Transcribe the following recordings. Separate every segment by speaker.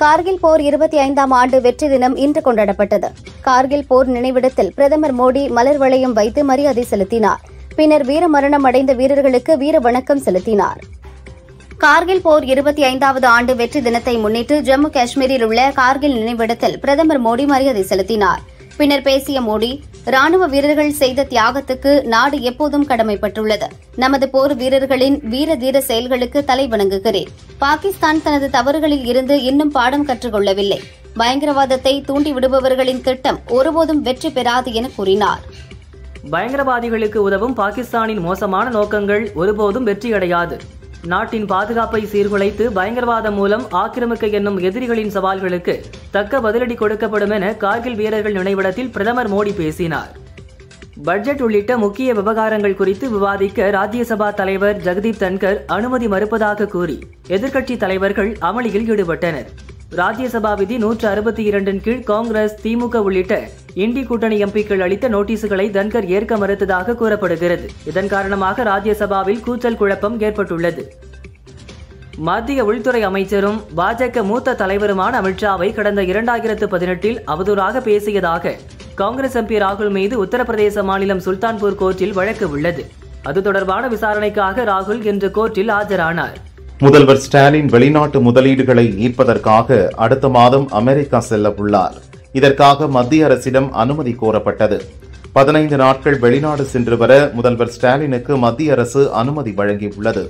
Speaker 1: கார்கில் போர் இருபத்தி ஐந்தாம் ஆண்டு வெற்றி தினம் இன்று கொண்டாடப்பட்டது கார்கில் போர் நினைவிடத்தில் பிரதமர் மோடி மலர் வளையம் வைத்து மரியாதை செலுத்தினார் பின்னர் வீரமரணம் அடைந்த வீரர்களுக்கு வீர வணக்கம் செலுத்தினார் கார்கில் போர் இருபத்தி ஐந்தாவது ஆண்டு வெற்றி தினத்தை முன்னிட்டு ஜம்மு காஷ்மீரில் உள்ள கார்கில் நினைவிடத்தில் பிரதமர் மோடி மரியாதை செலுத்தினாா் பின்னர் பேசிய மோடி ராணுவ வீரர்கள் செய்த தியாகத்துக்கு நாடு எப்போதும் கடமைப்பட்டுள்ளது நமது போர் வீரர்களின் வீர தீர செயல்களுக்கு தலை வணங்குகிறேன் பாகிஸ்தான் தனது தவறுகளில் இருந்து இன்னும் பாடம் கற்றுக்கொள்ளவில்லை பயங்கரவாதத்தை தூண்டிவிடுபவர்களின் திட்டம் ஒருபோதும் வெற்றி பெறாது என கூறினார்
Speaker 2: பயங்கரவாதிகளுக்கு உதவும் பாகிஸ்தானின் மோசமான நோக்கங்கள் ஒருபோதும் வெற்றியடையாது நாட்டின் பாதுகாப்பை சீர்குலைத்து பயங்கரவாதம் மூலம் ஆக்கிரமிக்க என்னும் எதிரிகளின் சவால்களுக்கு தக்க பதிலடி கொடுக்கப்படும் என கார்கில் வீரர்கள் நினைவிடத்தில் பிரதமர் மோடி பேசினார் பட்ஜெட் உள்ளிட்ட முக்கிய விவகாரங்கள் குறித்து விவாதிக்க ராஜ்யசபா தலைவர் ஜெகதீப் தன்கர் அனுமதி மறுப்பதாக கூறி எதிர்க்கட்சி தலைவர்கள் அமளியில் ஈடுபட்டனர் ராஜ்யசபா விதி நூற்று அறுபத்தி இரண்டின் கீழ் காங்கிரஸ் திமுக உள்ளிட்ட இந்தி கூட்டணி எம்பிக்கள் அளித்த நோட்டீஸுகளை தன்கர் ஏற்க மறுத்ததாக கூறப்படுகிறது இதன் காரணமாக ராஜ்யசபாவில் கூச்சல் குழப்பம் ஏற்பட்டுள்ளது மத்திய உள்துறை அமைச்சரும் பாஜக மூத்த தலைவருமான அமித்ஷாவை கடந்த இரண்டாயிரத்து பதினெட்டில் அவதூறாக பேசியதாக காங்கிரஸ் எம்பி ராகுல் மீது உத்தரப்பிரதேச மாநிலம் சுல்தான்பூர் கோர்ட்டில் வழக்கு உள்ளது அது தொடர்பான விசாரணைக்காக ராகுல் இன்று கோர்ட்டில் ஆஜரானார்
Speaker 3: முதல்வர் ஸ்டாலின் வெளிநாட்டு முதலீடுகளை ஈர்ப்பதற்காக அடுத்த மாதம் அமெரிக்கா செல்ல உள்ளார் இதற்காக மத்திய அரசிடம் அனுமதி கோரப்பட்டது பதினைந்து நாட்கள் வெளிநாடு சென்று வர முதல்வர் ஸ்டாலினுக்கு மத்திய அரசு அனுமதி வழங்கியுள்ளது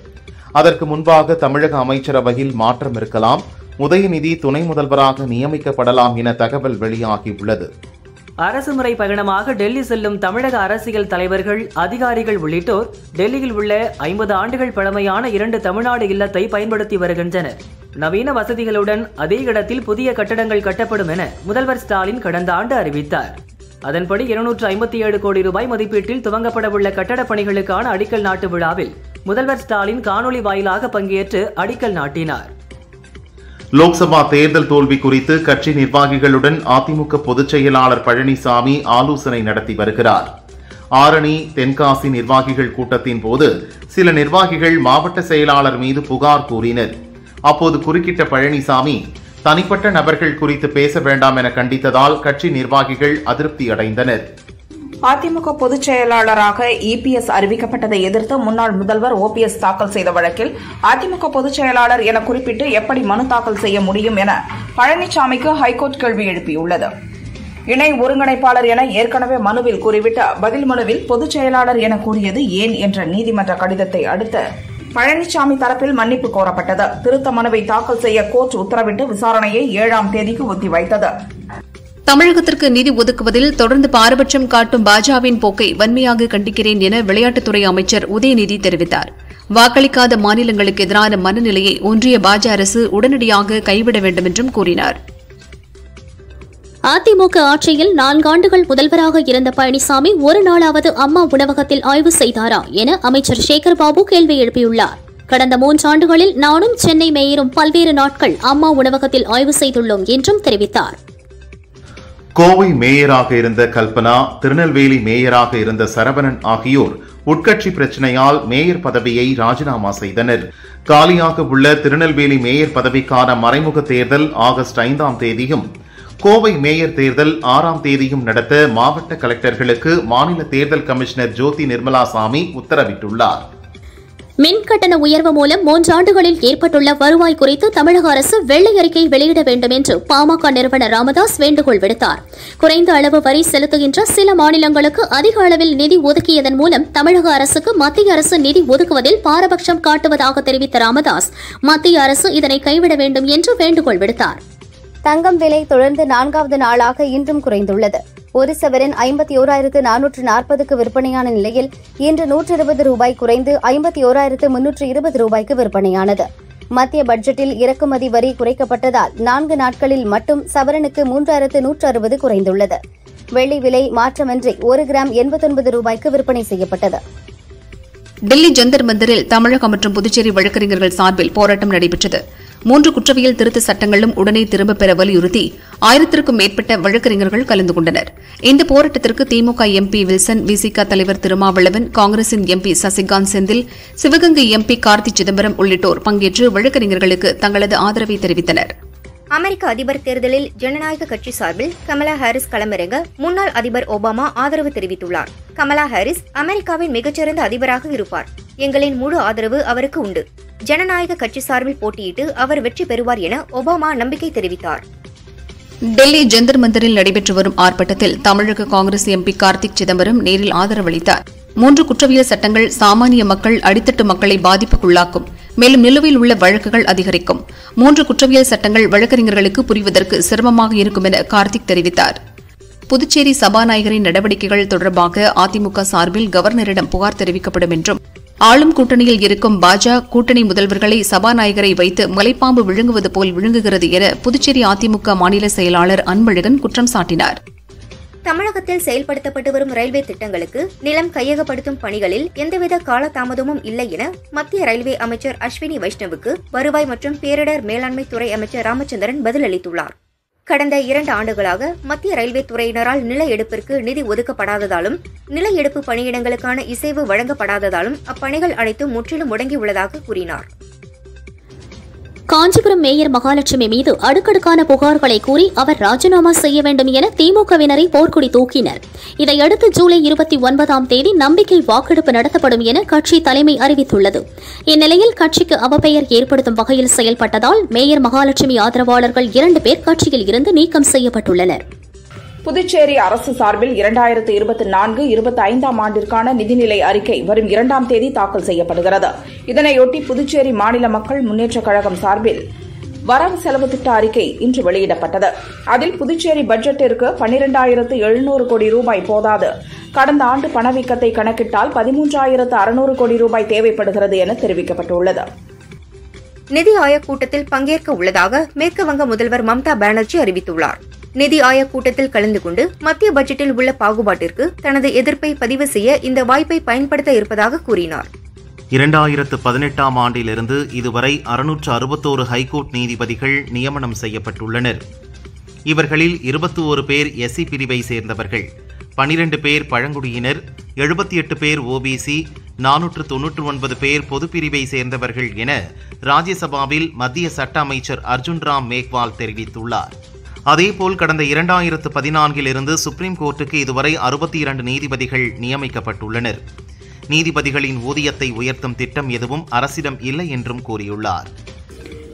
Speaker 3: அதற்கு முன்பாக தமிழக அமைச்சரவையில் மாற்றம் இருக்கலாம் உதயநிதி துணை முதல்வராக நியமிக்கப்படலாம் என தகவல் வெளியாகியுள்ளது
Speaker 2: அரசுமுறை பயணமாக டெல்லி செல்லும் தமிழக அரசியல் தலைவர்கள் அதிகாரிகள் உள்ளிட்டோர் டெல்லியில் உள்ள ஐம்பது ஆண்டுகள் பழமையான இரண்டு தமிழ்நாடு இல்லத்தை பயன்படுத்தி வருகின்றனர் நவீன வசதிகளுடன் அதே இடத்தில் புதிய கட்டடங்கள் கட்டப்படும் என முதல்வர் ஸ்டாலின் கடந்த ஆண்டு அறிவித்தார் அதன்படி இருநூற்று ஐம்பத்தி ஏழு கோடி ரூபாய் மதிப்பீட்டில் துவங்கப்படவுள்ள கட்டடப் பணிகளுக்கான அடிக்கல் நாட்டு விழாவில் முதல்வர் ஸ்டாலின் காணொலி வாயிலாக பங்கேற்று அடிக்கல் நாட்டினார்
Speaker 3: லோக்சபா தேர்தல் தோல்வி குறித்து கட்சி நிர்வாகிகளுடன் அதிமுக பொதுச் செயலாளர் பழனிசாமி ஆலோசனை நடத்தி வருகிறார் ஆரணி தென்காசி நிர்வாகிகள் கூட்டத்தின் போது சில நிர்வாகிகள் மாவட்ட செயலாளர் மீது புகார் கூறினர் அப்போது குறுக்கிட்ட பழனிசாமி தனிப்பட்ட நபர்கள் குறித்து பேச வேண்டாம் என கண்டித்ததால் கட்சி நிர்வாகிகள் அதிருப்தி அடைந்தனர்
Speaker 4: அதிமுக பொதுச் செயலாளராக இபிஎஸ் அறிவிக்கப்பட்டதை எதிர்த்து முன்னாள் முதல்வர் ஓபிஎஸ் தாக்கல் செய்த வழக்கில் அதிமுக பொதுச் செயலாளர் என குறிப்பிட்டு எப்படி மனு தாக்கல் செய்ய முடியும் என பழனிசாமிக்கு ஹைகோர்ட் கேள்வி எழுப்பியுள்ளது இணை ஒருங்கிணைப்பாளர் என ஏற்கனவே மனுவில் கூறிவிட்ட பதில் மனுவில் பொதுச் செயலாளர் என கூறியது ஏன் என்ற நீதிமன்ற கடிதத்தை அடுத்து பழனிசாமி தரப்பில் மன்னிப்பு கோரப்பட்டது திருத்த மனுவை தாக்கல் செய்ய கோர்ட் உத்தரவிட்டு விசாரணையை ஏழாம் தேதிக்கு ஒத்திவைத்தது
Speaker 5: தமிழகத்திற்கு நிதி ஒதுக்குவதில் தொடர்ந்து பாரபட்சம் காட்டும் பாஜவின் போக்கை வன்மையாக கண்டிக்கிறேன் என விளையாட்டுத்துறை அமைச்சர் உதயநிதி தெரிவித்தார் வாக்களிக்காத மாநிலங்களுக்கு எதிரான மனநிலையை ஒன்றிய பாஜ அரசு உடனடியாக கைவிட வேண்டும் என்றும் கூறினாா்
Speaker 6: அதிமுக ஆட்சியில் நான்காண்டுகள் முதல்வராக இருந்த பழனிசாமி ஒரு நாளாவது அம்மா உணவகத்தில் ஆய்வு செய்தாரா என அமைச்சர் சேகர்பாபு கேள்வி எழுப்பியுள்ளார் கடந்த மூன்றாண்டுகளில் நானும் சென்னை மேயரும் பல்வேறு நாட்கள் அம்மா உணவகத்தில் ஆய்வு செய்துள்ளோம் என்றும் தெரிவித்தார்
Speaker 3: கோவை மேயராக இருந்த கல்பனா திருநெல்வேலி மேயராக இருந்த சரவணன் ஆகியோர் உட்கட்சி பிரச்சனையால் மேயர் பதவியை ராஜினாமா செய்தனர் காலியாக உள்ள திருநெல்வேலி மேயர் பதவிக்கான மறைமுக தேர்தல் ஆகஸ்ட் ஐந்தாம் தேதியும் கோவை மேயர் தேர்தல் ஆறாம் தேதியும் நடத்த மாவட்ட கலெக்டர்களுக்கு மாநில தேர்தல் கமிஷனர் ஜோதி நிர்மலா சாமி உத்தரவிட்டுள்ளார்
Speaker 6: மின் கட்டண உயர்வு மூலம் மூன்றாண்டுகளில் ஏற்பட்டுள்ள வருவாய் குறித்து தமிழக அரசு வெள்ளை அறிக்கை வெளியிட வேண்டும் என்று பாமக நிறுவனர் ராமதாஸ் வேண்டுகோள் விடுத்தார் குறைந்த அளவு வரி செலுத்துகின்ற சில மாநிலங்களுக்கு அதிக அளவில் நிதி ஒதுக்கியதன் மூலம் தமிழக அரசுக்கு மத்திய அரசு நிதி ஒதுக்குவதில் பாரபட்சம் காட்டுவதாக தெரிவித்த ராமதாஸ் மத்திய அரசு இதனை கைவிட வேண்டும் என்று வேண்டுகோள் விடுத்தாா்
Speaker 1: தங்கம் விலை தொடர்ந்து நான்காவது நாளாக இன்றும் குறைந்துள்ளது ஒரு சவரன் ஐம்பத்தி ஓராயிரத்து நானூற்று நாற்பதுக்கு விற்பனையான நிலையில் இன்று நூற்று இருபது ரூபாய் குறைந்து ஐம்பத்தி ஓராயிரத்து முன்னூற்று இருபது ரூபாய்க்கு விற்பனையானது மத்திய பட்ஜெட்டில் இறக்குமதி வரி குறைக்கப்பட்டதால் நான்கு நாட்களில் மட்டும் சவரனுக்கு மூன்றாயிரத்து நூற்று அறுபது குறைந்துள்ளது வெள்ளி விலை மாற்றமின்றி ஒரு கிராம் எண்பத்தொன்பது ரூபாய்க்கு விற்பனை செய்யப்பட்டது
Speaker 5: டெல்லி ஜந்தர் மந்தரில் தமிழகம் மற்றும் புதுச்சேரி வழக்கறிஞர்கள் சார்பில் போராட்டம் நடைபெற்றது மூன்று குற்றவியல் திருத்த சட்டங்களும் உடனே திரும்பப் பெற வலியுறுத்தி ஆயிரத்திற்கும் மேற்பட்ட வழக்கறிஞர்கள் கலந்து கொண்டனர் இந்த போராட்டத்திற்கு திமுக எம்பி வில்சன் விசிக தலைவர் திருமாவளவன் காங்கிரசின் எம்பி சசிகாந்த் செந்தில் சிவகங்கை எம்பி கார்த்தி சிதம்பரம் உள்ளிட்டோர் பங்கேற்று வழக்கறிஞர்களுக்கு தங்களது ஆதரவை தெரிவித்தனா்
Speaker 7: அமெரிக்க அதிபர் தேர்தலில் ஜனநாயக கட்சி சார்பில் கமலா ஹாரிஸ் களமிறங்க முன்னாள் அதிபர் ஒபாமா ஆதரவு தெரிவித்துள்ளார் கமலா ஹாரிஸ் அமெரிக்காவின் மிகச்சிறந்த அதிபராக இருப்பார் எங்களின் முழு ஆதரவு அவருக்கு உண்டு ஜனநாயக கட்சி சார்பில் போட்டியிட்டு அவர் வெற்றி பெறுவார் என ஒபாமா நம்பிக்கை தெரிவித்தார்
Speaker 5: டெல்லி ஜந்தர் மந்தரில் நடைபெற்று வரும் ஆர்ப்பாட்டத்தில் தமிழக காங்கிரஸ் எம்பி கார்த்திக் சிதம்பரம் நேரில் ஆதரவளித்தார் மூன்று குற்றவியல் சட்டங்கள் சாமானிய மக்கள் அடித்தட்டு மக்களை பாதிப்புக்குள்ளாக்கும் மேலும் நிலுவையில் உள்ள வழக்குகள் அதிகரிக்கும் மூன்று குற்றவியல் சட்டங்கள் வழக்கறிஞர்களுக்கு புரிவதற்கு சிரமமாக இருக்கும் என கார்த்திக் தெரிவித்தார் புதுச்சேரி சபாநாயகரின் நடவடிக்கைகள் தொடர்பாக அதிமுக சார்பில் கவர்னரிடம் புகார் தெரிவிக்கப்படும் என்றும் ஆளும் கூட்டணியில் இருக்கும் பாஜக கூட்டணி முதல்வர்களை சபாநாயகரை வைத்து மலைப்பாம்பு விழுங்குவது போல் விழுங்குகிறது என புதுச்சேரி அதிமுக மாநில செயலாளர் அன்பழகன் குற்றம் சாட்டினாா்
Speaker 7: தமிழகத்தில் செயல்படுத்தப்பட்டு வரும் ரயில்வே திட்டங்களுக்கு நிலம் கையகப்படுத்தும் பணிகளில் எந்தவித காலதாமதமும் இல்லை என மத்திய ரயில்வே அமைச்சர் அஸ்வினி வைஷ்ணவுக்கு வருவாய் மற்றும் பேரிடர் மேலாண்மை துறை அமைச்சர் ராமச்சந்திரன் பதிலளித்துள்ளார் கடந்த இரண்டு ஆண்டுகளாக மத்திய ரயில்வே துறையினரால் நில எடுப்பிற்கு நிதி ஒதுக்கப்படாததாலும் நில எடுப்பு பணியிடங்களுக்கான இசைவு வழங்கப்படாததாலும் அப்பணிகள் அனைத்தும் முற்றிலும் முடங்கியுள்ளதாக கூறினார்
Speaker 6: காஞ்சிபுரம் மேயர் மகாலட்சுமி மீது அடுக்கடுக்கான புகார்களை கூறி அவர் ராஜினாமா செய்ய வேண்டும் என திமுகவினரை போர்க்குடி தூக்கினர் இதையடுத்து ஜூலை இருபத்தி ஒன்பதாம் தேதி நம்பிக்கை வாக்கெடுப்பு நடத்தப்படும் என கட்சி தலைமை அறிவித்துள்ளது இந்நிலையில் கட்சிக்கு அவப்பெயர் ஏற்படுத்தும் வகையில் செயல்பட்டதால் மேயர் மகாலட்சுமி ஆதரவாளர்கள் இரண்டு பேர் கட்சியில் இருந்து நீக்கம் செய்யப்பட்டுள்ளனா்
Speaker 4: புதுச்சேரி அரசு சார்பில் இரண்டாயிரத்து இருபத்தி நான்கு இருபத்தி ஐந்தாம் ஆண்டிற்கான நிதிநிலை அறிக்கை வரும் இரண்டாம் தேதி தாக்கல் செய்யப்படுகிறது இதனையொட்டி புதுச்சேரி மாநில மக்கள் முன்னேற்றக் கழகம் சார்பில் வரவு செலவு திட்ட அறிக்கை இன்று வெளியிடப்பட்டது அதில் புதுச்சேரி பட்ஜெட்டிற்கு பனிரெண்டாயிரத்து எழுநூறு கோடி ரூபாய் போதாது கடந்த ஆண்டு பணவீக்கத்தை கணக்கிட்டால் பதிமூன்றாயிரத்து அறுநூறு கோடி ரூபாய் தேவைப்படுகிறது என தெரிவிக்கப்பட்டுள்ளது
Speaker 7: நிதி ஆயோக் கூட்டத்தில் பங்கேற்க உள்ளதாக மேற்கு வங்க முதல்வர் மம்தா பானர்ஜி அறிவித்துள்ளார் நிதி ஆயோக் கூட்டத்தில் கலந்து கொண்டு மத்திய பட்ஜெட்டில் உள்ள பாகுபாட்டிற்கு தனது எதிர்ப்பை பதிவு செய்ய இந்த வாய்ப்பை பயன்படுத்த இருப்பதாக கூறினார்
Speaker 3: இரண்டாயிரத்து பதினெட்டாம் ஆண்டிலிருந்து இதுவரை அறுநூற்று அறுபத்தோரு ஹைகோர்ட் நீதிபதிகள் நியமனம் செய்யப்பட்டுள்ளனர் இவர்களில் இருபத்தி ஒரு பேர் எஸ்சி பிரிவை சேர்ந்தவர்கள் பனிரெண்டு பேர் பழங்குடியினர் எழுபத்தி எட்டு பேர் ஓபிசி நானூற்று தொன்னூற்று ஒன்பது பேர் பொதுப்பிரிவை சேர்ந்தவர்கள் என ராஜ்யசபாவில் மத்திய சட்ட அமைச்சர் அர்ஜுன் ராம் மேக்வால் தெரிவித்துள்ளார் அதேபோல் கடந்த இரண்டாயிரத்து பதினான்கில் இருந்து சுப்ரீம் கோர்ட்டுக்கு இதுவரை அறுபத்தி இரண்டு நீதிபதிகள் நியமிக்கப்பட்டுள்ளனர் நீதிபதிகளின் ஊதியத்தை உயர்த்தும் திட்டம் எதுவும் அரசிடம் இல்லை என்றும் கூறியுள்ளார்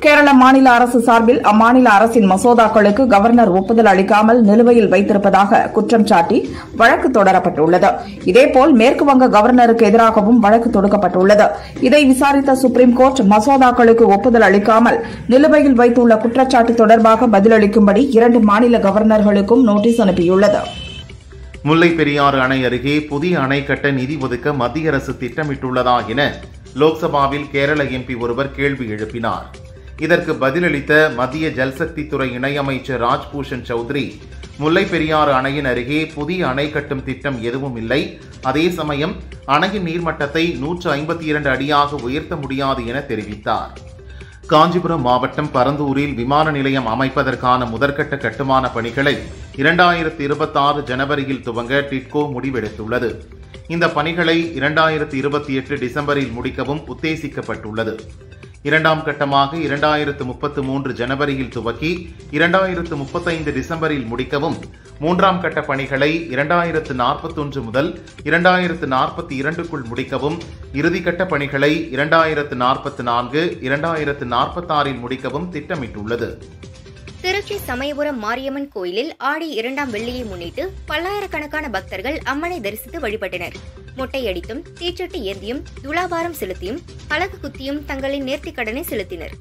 Speaker 4: கேரள மாநில அரசு சார்பில் அம்மாநில அரசின் மசோதாக்களுக்கு கவர்னர் ஒப்புதல் அளிக்காமல் நிலுவையில் வைத்திருப்பதாக குற்றம் சாட்டி வழக்கு தொடரப்பட்டுள்ளது இதேபோல் மேற்குவங்க கவர்னருக்கு எதிராகவும் வழக்கு தொடுக்கப்பட்டுள்ளது இதை விசாரித்த சுப்ரீம் கோர்ட் மசோதாக்களுக்கு ஒப்புதல் அளிக்காமல் நிலுவையில் வைத்துள்ள குற்றச்சாட்டு தொடர்பாக பதிலளிக்கும்படி இரண்டு மாநில கவர்னர்களுக்கும் நோட்டீஸ் அனுப்பியுள்ளது
Speaker 3: முல்லைப் பெரியாறு அணை அருகே புதிய அணை கட்ட நிதி ஒதுக்க மத்திய அரசு திட்டமிட்டுள்ளதா என லோக்சபாவில் கேரள எம்பி ஒருவர் கேள்வி எழுப்பினார் இதற்கு பதிலளித்த மத்திய ஜல்சக்தி துறை இணையமைச்சர் ராஜ்பூஷன் சௌத்ரி முல்லை பெரியாறு அணையின் அருகே புதிய அணை கட்டும் திட்டம் எதுவும் இல்லை அதே சமயம் அணையின் நீர்மட்டத்தை நூற்று ஐம்பத்தி இரண்டு அடியாக உயர்த்த முடியாது என தெரிவித்தார் காஞ்சிபுரம் மாவட்டம் பரந்தூரில் விமான நிலையம் அமைப்பதற்கான முதற்கட்ட கட்டுமான பணிகளை இரண்டாயிரத்தி இருபத்தாறு ஜனவரியில் துவங்க டிட்கோ முடிவெடுத்துள்ளது இந்த பணிகளை இரண்டாயிரத்தி இருபத்தி எட்டு டிசம்பரில் முடிக்கவும் உத்தேசிக்கப்பட்டுள்ளது இரண்டாம் கட்டமாக இரண்டாயிரத்து முப்பத்து மூன்று ஜனவரியில் துவக்கி இரண்டாயிரத்து முப்பத்தைந்து டிசம்பரில் முடிக்கவும் மூன்றாம் கட்ட பணிகளை இரண்டாயிரத்து நாற்பத்தொன்று முதல் இரண்டாயிரத்து நாற்பத்தி இரண்டுக்குள் முடிக்கவும் இறுதிக்கட்ட பணிகளை இரண்டாயிரத்து நாற்பத்தி நான்கு இரண்டாயிரத்து நாற்பத்தாறில் முடிக்கவும் திட்டமிட்டுள்ளது
Speaker 7: திருச்சி சமயபுரம் மாரியம்மன் கோயிலில் ஆடி இரண்டாம் வெள்ளியை முன்னிட்டு பல்லாயிரக்கணக்கான பக்தர்கள் அம்மனை தரிசித்து வழிபட்டனர் மொட்டையடித்தும் தீச்சட்டு ஏந்தியும் துலாபாரம் செலுத்தியும் அழகு குத்தியும் தங்களின் நேர்த்திக் கடனை செலுத்தினர்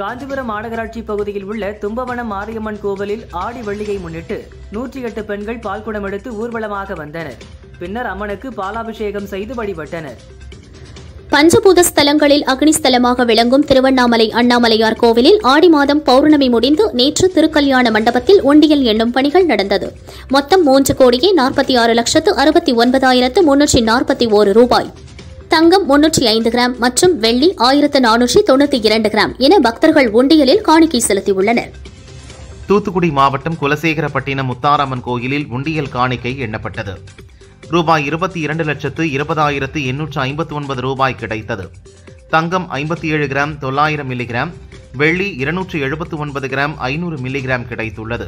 Speaker 2: காஞ்சிபுரம் மாநகராட்சி பகுதியில் உள்ள தும்பவனம் மாரியம்மன் கோவிலில் ஆடி வெள்ளியை முன்னிட்டு நூற்றி எட்டு பெண்கள் பால்குடம் எடுத்து ஊர்வலமாக வந்தனர் பின்னர் அம்மனுக்கு பாலாபிஷேகம் செய்து வழிபட்டனர்
Speaker 6: பஞ்சபூத ஸ்தலங்களில் அக்னிஸ்தலமாக விளங்கும் திருவண்ணாமலை அண்ணாமலையார் கோவிலில் ஆடி மாதம் பௌர்ணமி முடிந்து நேற்று திருக்கல்யாண மண்டபத்தில் ஒண்டியல் எண்ணும் பணிகள் நடந்தது மொத்தம் மூன்று கோடியே நாற்பத்தி ஆறு லட்சத்து அறுபத்தி ஒன்பதாயிரத்து முன்னூற்றி நாற்பத்தி ஓரு ரூபாய் தங்கம் முன்னூற்றி ஐந்து கிராம் மற்றும் வெள்ளி ஆயிரத்து நானூற்றி தொண்ணூற்றி இரண்டு கிராம் என பக்தர்கள் ஒண்டியலில் காணிக்கை செலுத்தியுள்ளனர்
Speaker 3: தூத்துக்குடி மாவட்டம் குலசேகரப்பட்டினம் முத்தாரம்மன் கோயிலில் உண்டியல் காணிக்கை எண்ணப்பட்டது ரூபாய் இருபத்தி இரண்டு லட்சத்து இருபதாயிரத்து எண்ணூற்று ஐம்பத்தி ஒன்பது ரூபாய் கிடைத்தது தங்கம் ஐம்பத்தி ஏழு கிராம் தொள்ளாயிரம் மில்லிகிராம் வெள்ளி இருநூற்று எழுபத்து ஒன்பது கிராம் ஐநூறு மில்லிகிராம் கிடைத்துள்ளது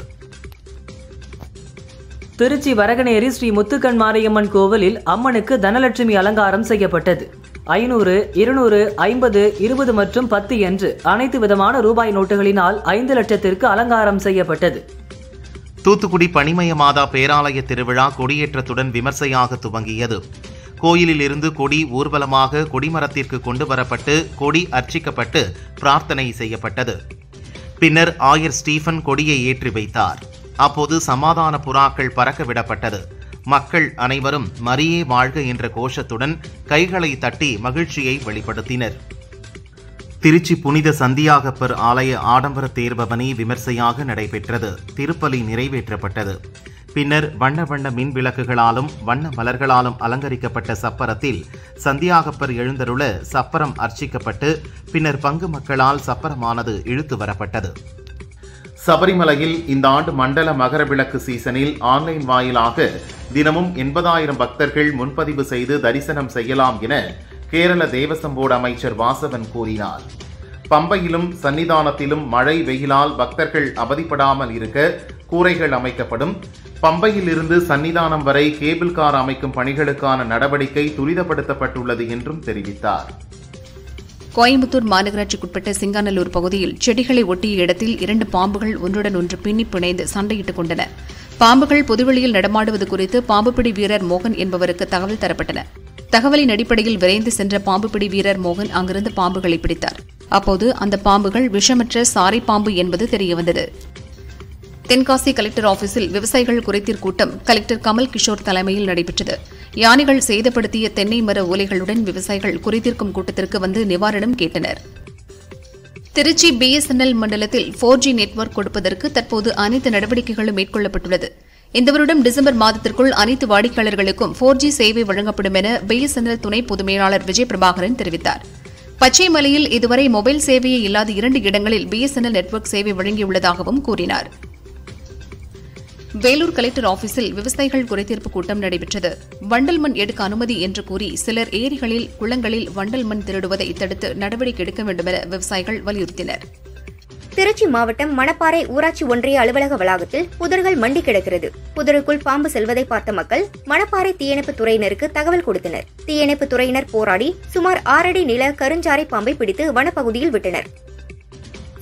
Speaker 2: திருச்சி வரகனேரி ஸ்ரீ முத்துக்கண் மாரியம்மன் கோவிலில் அம்மனுக்கு தனலட்சுமி அலங்காரம் செய்யப்பட்டது ஐநூறு இருநூறு ஐம்பது இருபது மற்றும் பத்து என்று அனைத்து விதமான ரூபாய் நோட்டுகளினால் ஐந்து லட்சத்திற்கு அலங்காரம் செய்யப்பட்டது
Speaker 3: தூத்துக்குடி பனிமய மாதா பேராலய திருவிழா கொடியேற்றத்துடன் விமர்சையாக துவங்கியது கோயிலில் இருந்து கொடி ஊர்வலமாக கொடிமரத்திற்கு கொண்டு வரப்பட்டு கொடி அர்ச்சிக்கப்பட்டு பிரார்த்தனை செய்யப்பட்டது பின்னர் ஆயர் ஸ்டீஃபன் கொடியை ஏற்றி வைத்தார் அப்போது சமாதான புறாக்கள் பறக்க விடப்பட்டது மக்கள் அனைவரும் மரியே வாழ்க என்ற கோஷத்துடன் கைகளை தட்டி மகிழ்ச்சியை வெளிப்படுத்தினர் திருச்சி புனித சந்தியாகப்பர் ஆலய ஆடம்பர தேர்பவனி விமர்சையாக நடைபெற்றது திருப்பலி நிறைவேற்றப்பட்டது பின்னர் வண்ண வண்ண மின் விளக்குகளாலும் வண்ண மலர்களாலும் அலங்கரிக்கப்பட்ட சப்பரத்தில் சந்தியாகப்பர் எழுந்தருள சப்பரம் அர்ச்சிக்கப்பட்டு பின்னர் பங்கு மக்களால் சப்பரமானது இழுத்து வரப்பட்டது சபரிமலையில் இந்த ஆண்டு மண்டல மகர விளக்கு சீசனில் ஆன்லைன் வாயிலாக தினமும் எண்பதாயிரம் பக்தர்கள் முன்பதிவு செய்து தரிசனம் செய்யலாம் என கேரள தேவசம் போர்டு அமைச்சர் வாசவன் கூறினார் பம்பையிலும் சன்னிதானத்திலும் மழை வெயிலால் பக்தர்கள் அவதிப்படாமல் இருக்க கூரைகள் அமைக்கப்படும் பம்பையிலிருந்து சன்னிதானம் வரை கேபிள் கார் அமைக்கும் பணிகளுக்கான நடவடிக்கை துரிதப்படுத்தப்பட்டுள்ளது என்றும் தெரிவித்தார்
Speaker 5: கோயம்புத்தூர் மாநகராட்சிக்குட்பட்ட சிங்காநல்லூர் பகுதியில் செடிகளை ஒட்டிய இடத்தில் இரண்டு பாம்புகள் ஒன்றுடன் ஒன்று பின்னி பிணைந்து சண்டையிட்டுக் கொண்டன பாம்புகள் பொதுவெளியில் நடமாடுவது குறித்து பாம்புப்பிடி வீரர் மோகன் என்பவருக்கு தகவல் தரப்பட்டன தகவலின் அடிப்படையில் விரைந்து சென்ற பாம்புப்பிடி வீரர் மோகன் அங்கிருந்து பாம்புகளை பிடித்தார் அப்போது அந்த பாம்புகள் விஷமற்ற சாரை பாம்பு என்பது தெரியவந்தது தென்காசி கலெக்டர் ஆபீஸில் விவசாயிகள் குறைத்தீர் கூட்டம் கலெக்டர் கமல் கிஷோர் தலைமையில் நடைபெற்றது யானைகள் சேதப்படுத்திய தென்னை மர ஓலைகளுடன் விவசாயிகள் குறைதீர்க்கும் கூட்டத்திற்கு வந்து நிவாரணம் கேட்டனர் திருச்சி பிஎஸ்என்எல் மண்டலத்தில் ஃபோர் ஜி நெட்வொர்க் கொடுப்பதற்கு தற்போது அனைத்து நடவடிக்கைகளும் மேற்கொள்ளப்பட்டுள்ளது இந்த வருடம் டிசம்பர் மாதத்திற்குள் அனைத்து வாடிக்கையாளர்களுக்கும் போர் ஜி சேவை வழங்கப்படும் என பிஎஸ்என்எல் துணை பொது மேலாளர் விஜய் பிரபாகரன் தெரிவித்தார் பச்சைமலையில் இதுவரை மொபைல் சேவையே இல்லாத இரண்டு இடங்களில் பிஎஸ்என்எல் நெட்வொர்க் சேவை வழங்கியுள்ளதாகவும் கூறினார் வேலூர் கலெக்டர் ஆபீஸில் விவசாயிகள் குறைதீர்ப்பு கூட்டம் நடைபெற்றது வண்டல் மண் எடுக்க அனுமதி என்று கூறி சிலர் ஏரிகளில் குளங்களில் வண்டல் மண் திருடுவதை தடுத்து நடவடிக்கை எடுக்க வேண்டும் என விவசாயிகள்
Speaker 7: வலியுறுத்தினா் திருச்சி மாவட்டம் மணப்பாறை ஊராட்சி ஒன்றிய அலுவலக வளாகத்தில் புதர்கள் மண்டி கிடக்கிறது புதருக்குள் பாம்பு செல்வதை பார்த்த மக்கள் மணப்பாறை தீயணைப்பு துறையினருக்கு தகவல் கொடுத்தனர் தீயணைப்பு துறையினர் போராடி சுமார் ஆறடி நில கருஞ்சாறை பாம்பை பிடித்து வனப்பகுதியில் விட்டனர்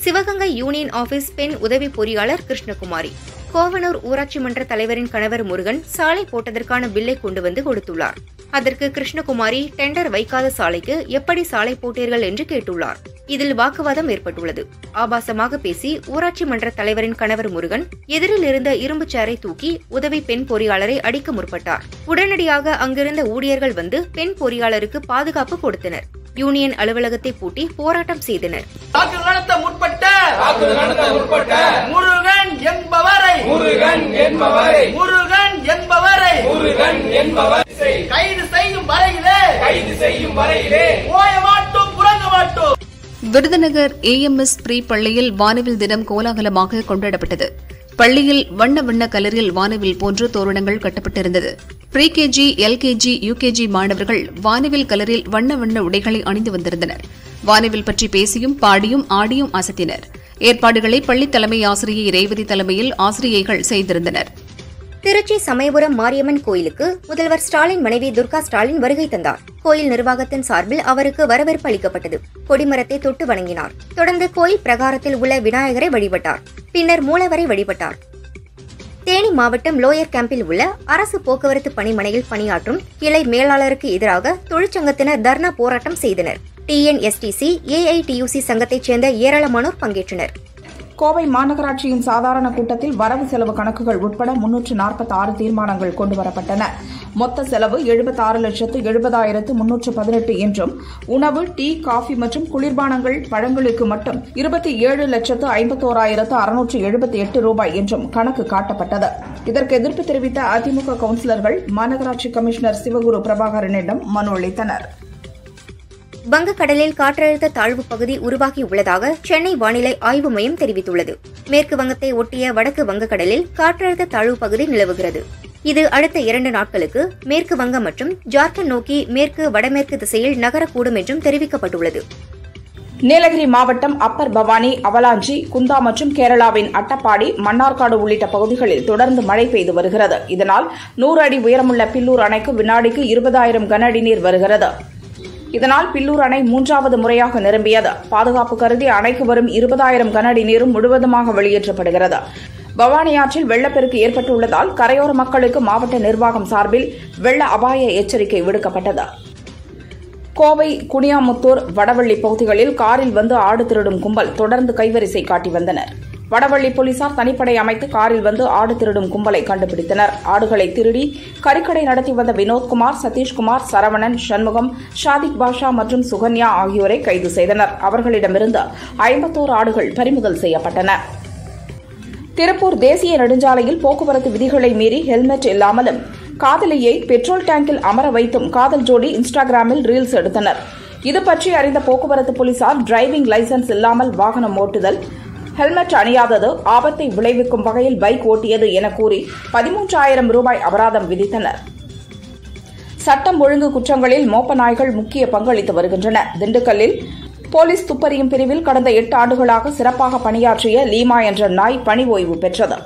Speaker 7: சிவகங்கை யூனியன் ஆபீஸ் பெண் உதவி பொறியாளர் கிருஷ்ணகுமாரி கோவனூர் ஊராட்சி மன்ற தலைவரின் கணவர் முருகன் சாலை போட்டதற்கான பில்லை கொண்டு வந்து கொடுத்துள்ளார் அதற்கு கிருஷ்ணகுமாரி டெண்டர் வைக்காத சாலைக்கு எப்படி சாலை போட்டீர்கள் என்று கேட்டுள்ளார் இதில் வாக்குவாதம் ஏற்பட்டுள்ளது ஆபாசமாக பேசி ஊராட்சி மன்ற தலைவரின் கணவர் முருகன் எதிரில் இருந்த இரும்பு சேரை தூக்கி உதவி பெண் பொறியாளரை அடிக்க முற்பட்டார் உடனடியாக அங்கிருந்த ஊழியர்கள் வந்து பெண் பொறியாளருக்கு பாதுகாப்பு கொடுத்தனர் யூனியன் அலுவலகத்தை பூட்டி போராட்டம் செய்தனர் முருகன் என்பவரை முருகன்
Speaker 4: என்பவரை முருகன் என்பவரை முருகன் என்பவரை கைது செய்யும் வரையிலே கைது செய்யும் வரையிலே மாட்டோம்
Speaker 5: விருதுநகர் ஏஎம்எஸ் ப்ரீ பள்ளியில் வானவில் தினம் கோலாகலமாக கொண்டாடப்பட்டது பள்ளியில் வண்ண வண்ண கலரில் வானவில் போன்று தோரணங்கள் கட்டப்பட்டிருந்தது ப்ரீ கேஜி எல்கேஜி யுகேஜி மாணவர்கள் வானவில் கலரில் வண்ண வண்ண உடைகளை அணிந்து வந்திருந்தனர் வானவில் பற்றி பேசியும் பாடியும் ஆடியும் அசத்தினர் ஏற்பாடுகளை பள்ளி தலைமை ஆசிரியை ரேவதி தலைமையில் ஆசிரியைகள்
Speaker 7: செய்திருந்தனர் திருச்சி சமயபுரம் மாரியம்மன் கோயிலுக்கு முதல்வர் ஸ்டாலின் மனைவி துர்கா ஸ்டாலின் வருகை தந்தார் கோயில் நிர்வாகத்தின் சார்பில் அவருக்கு வரவேற்பு அளிக்கப்பட்டது கொடிமரத்தை தொட்டு வணங்கினார் தொடர்ந்து கோயில் பிரகாரத்தில் உள்ள விநாயகரை வழிபட்டார் பின்னர் மூலவரை வழிபட்டார் தேனி மாவட்டம் லோயர் கேம்பில் உள்ள அரசு போக்குவரத்து பணிமனையில் பணியாற்றும் கிளை மேலாளருக்கு எதிராக தொழிற்சங்கத்தினர் தர்ணா போராட்டம் செய்தனர் டிஎன்எஸ்டிசி ஏஐடியுசி சங்கத்தைச் சேர்ந்த ஏராளமானோர் பங்கேற்றனர் கோவை மாநகராட்சியின் சாதாரண கூட்டத்தில் வரவு செலவு கணக்குகள்
Speaker 4: உட்பட முன்னூற்று நாற்பத்தி ஆறு தீர்மானங்கள் கொண்டுவரப்பட்டன மொத்த செலவு எழுபத்தாறு லட்சத்து எழுபதாயிரத்து முன்னூற்று பதினெட்டு என்றும் உணவு டீ காஃபி மற்றும் குளிர்பானங்கள் பழங்களுக்கு மட்டும் இருபத்தி ஏழு லட்சத்து ஐம்பத்தோராயிரத்து அறுநூற்று எழுபத்தி எட்டு ரூபாய் என்றும் கணக்கு காட்டப்பட்டது இதற்கு எதிர்ப்பு தெரிவித்த அதிமுக கவுன்சிலர்கள் மாநகராட்சி கமிஷனர் சிவகுரு பிரபாகரனிடம்
Speaker 7: மனு அளித்தனா் வங்கக்கடலில் காற்றழுத்த தாழ்வு பகுதி உருவாகியுள்ளதாக உள்ளதாக சென்னை வானிலை ஆய்வு மையம் தெரிவித்துள்ளது மேற்கு வங்கத்தை ஒட்டிய வடக்கு வங்கக்கடலில் காற்றழுத்த தாழ்வு பகுதி நிலவுகிறது இது அடுத்த இரண்டு நாட்களுக்கு மேற்கு வங்கம் மற்றும் ஜார்க்கண்ட் நோக்கி மேற்கு வடமேற்கு திசையில் நகரக்கூடும் என்றும் தெரிவிக்கப்பட்டுள்ளது நீலகிரி மாவட்டம்
Speaker 4: அப்பர் பவானி அவலாஞ்சி குந்தா மற்றும் கேரளாவின் அட்டப்பாடி மன்னார்காடு உள்ளிட்ட பகுதிகளில் தொடர்ந்து மழை பெய்து வருகிறது இதனால் நூறு அடி உயரமுள்ள பில்லூர் அணைக்கு வினாடிக்கு இருபதாயிரம் கன அடி நீர் வருகிறது இதனால் பில்லூர் அணை மூன்றாவது முறையாக நிரம்பியது பாதுகாப்பு கருதி அணைக்கு வரும் இருபதாயிரம் கனஅடி நீரும் முழுவதுமாக வெளியேற்றப்படுகிறது பவானி ஆற்றில் வெள்ளப்பெருக்கு ஏற்பட்டுள்ளதால் கரையோர மக்களுக்கு மாவட்ட நிர்வாகம் சார்பில் வெள்ள அபாய எச்சரிக்கை விடுக்கப்பட்டது கோவை குனியாமுத்தூர் வடவள்ளி பகுதிகளில் காரில் வந்து ஆடு திருடும் கும்பல் தொடர்ந்து கைவரிசை காட்டி வந்தனா் வடவள்ளி போலீசார் தனிப்படை அமைத்து காரில் வந்து ஆடு திருடும் கும்பலை கண்டுபிடித்தனர் ஆடுகளை திருடி கறிக்கடை நடத்தி வந்த வினோத்குமார் சதீஷ்குமார் சரவணன் சண்முகம் ஷாதிக் பாஷா மற்றும் சுகன்யா ஆகியோரை கைது செய்தனர் அவர்களிடமிருந்து ஐம்பத்தோரு ஆடுகள் பறிமுதல் செய்யப்பட்டன திருப்பூர் தேசிய நெடுஞ்சாலையில் போக்குவரத்து விதிகளை மீறி ஹெல்மெட் இல்லாமலும் காதலியை பெட்ரோல் டேங்கில் அமர வைத்தும் காதல் ஜோடி இன்ஸ்டாகிராமில் ரீல்ஸ் எடுத்தனர் இது பற்றி அறிந்த போக்குவரத்து போலீசார் டிரைவிங் லைசன்ஸ் இல்லாமல் வாகனம் ஓட்டுதல் ஹெல்மெட் அணியாதது ஆபத்தை விளைவிக்கும் வகையில் பைக் ஓட்டியது என கூறி பதிமூன்றாயிரம் ரூபாய் அபராதம் விதித்தனர் சட்டம் ஒழுங்கு குற்றங்களில் மோப்ப நாய்கள் முக்கிய பங்களித்து வருகின்றன திண்டுக்கல்லில் போலீஸ் துப்பறியும் பிரிவில் கடந்த எட்டு ஆண்டுகளாக சிறப்பாக பணியாற்றிய லீமா என்ற நாய் பணி ஓய்வு பெற்றது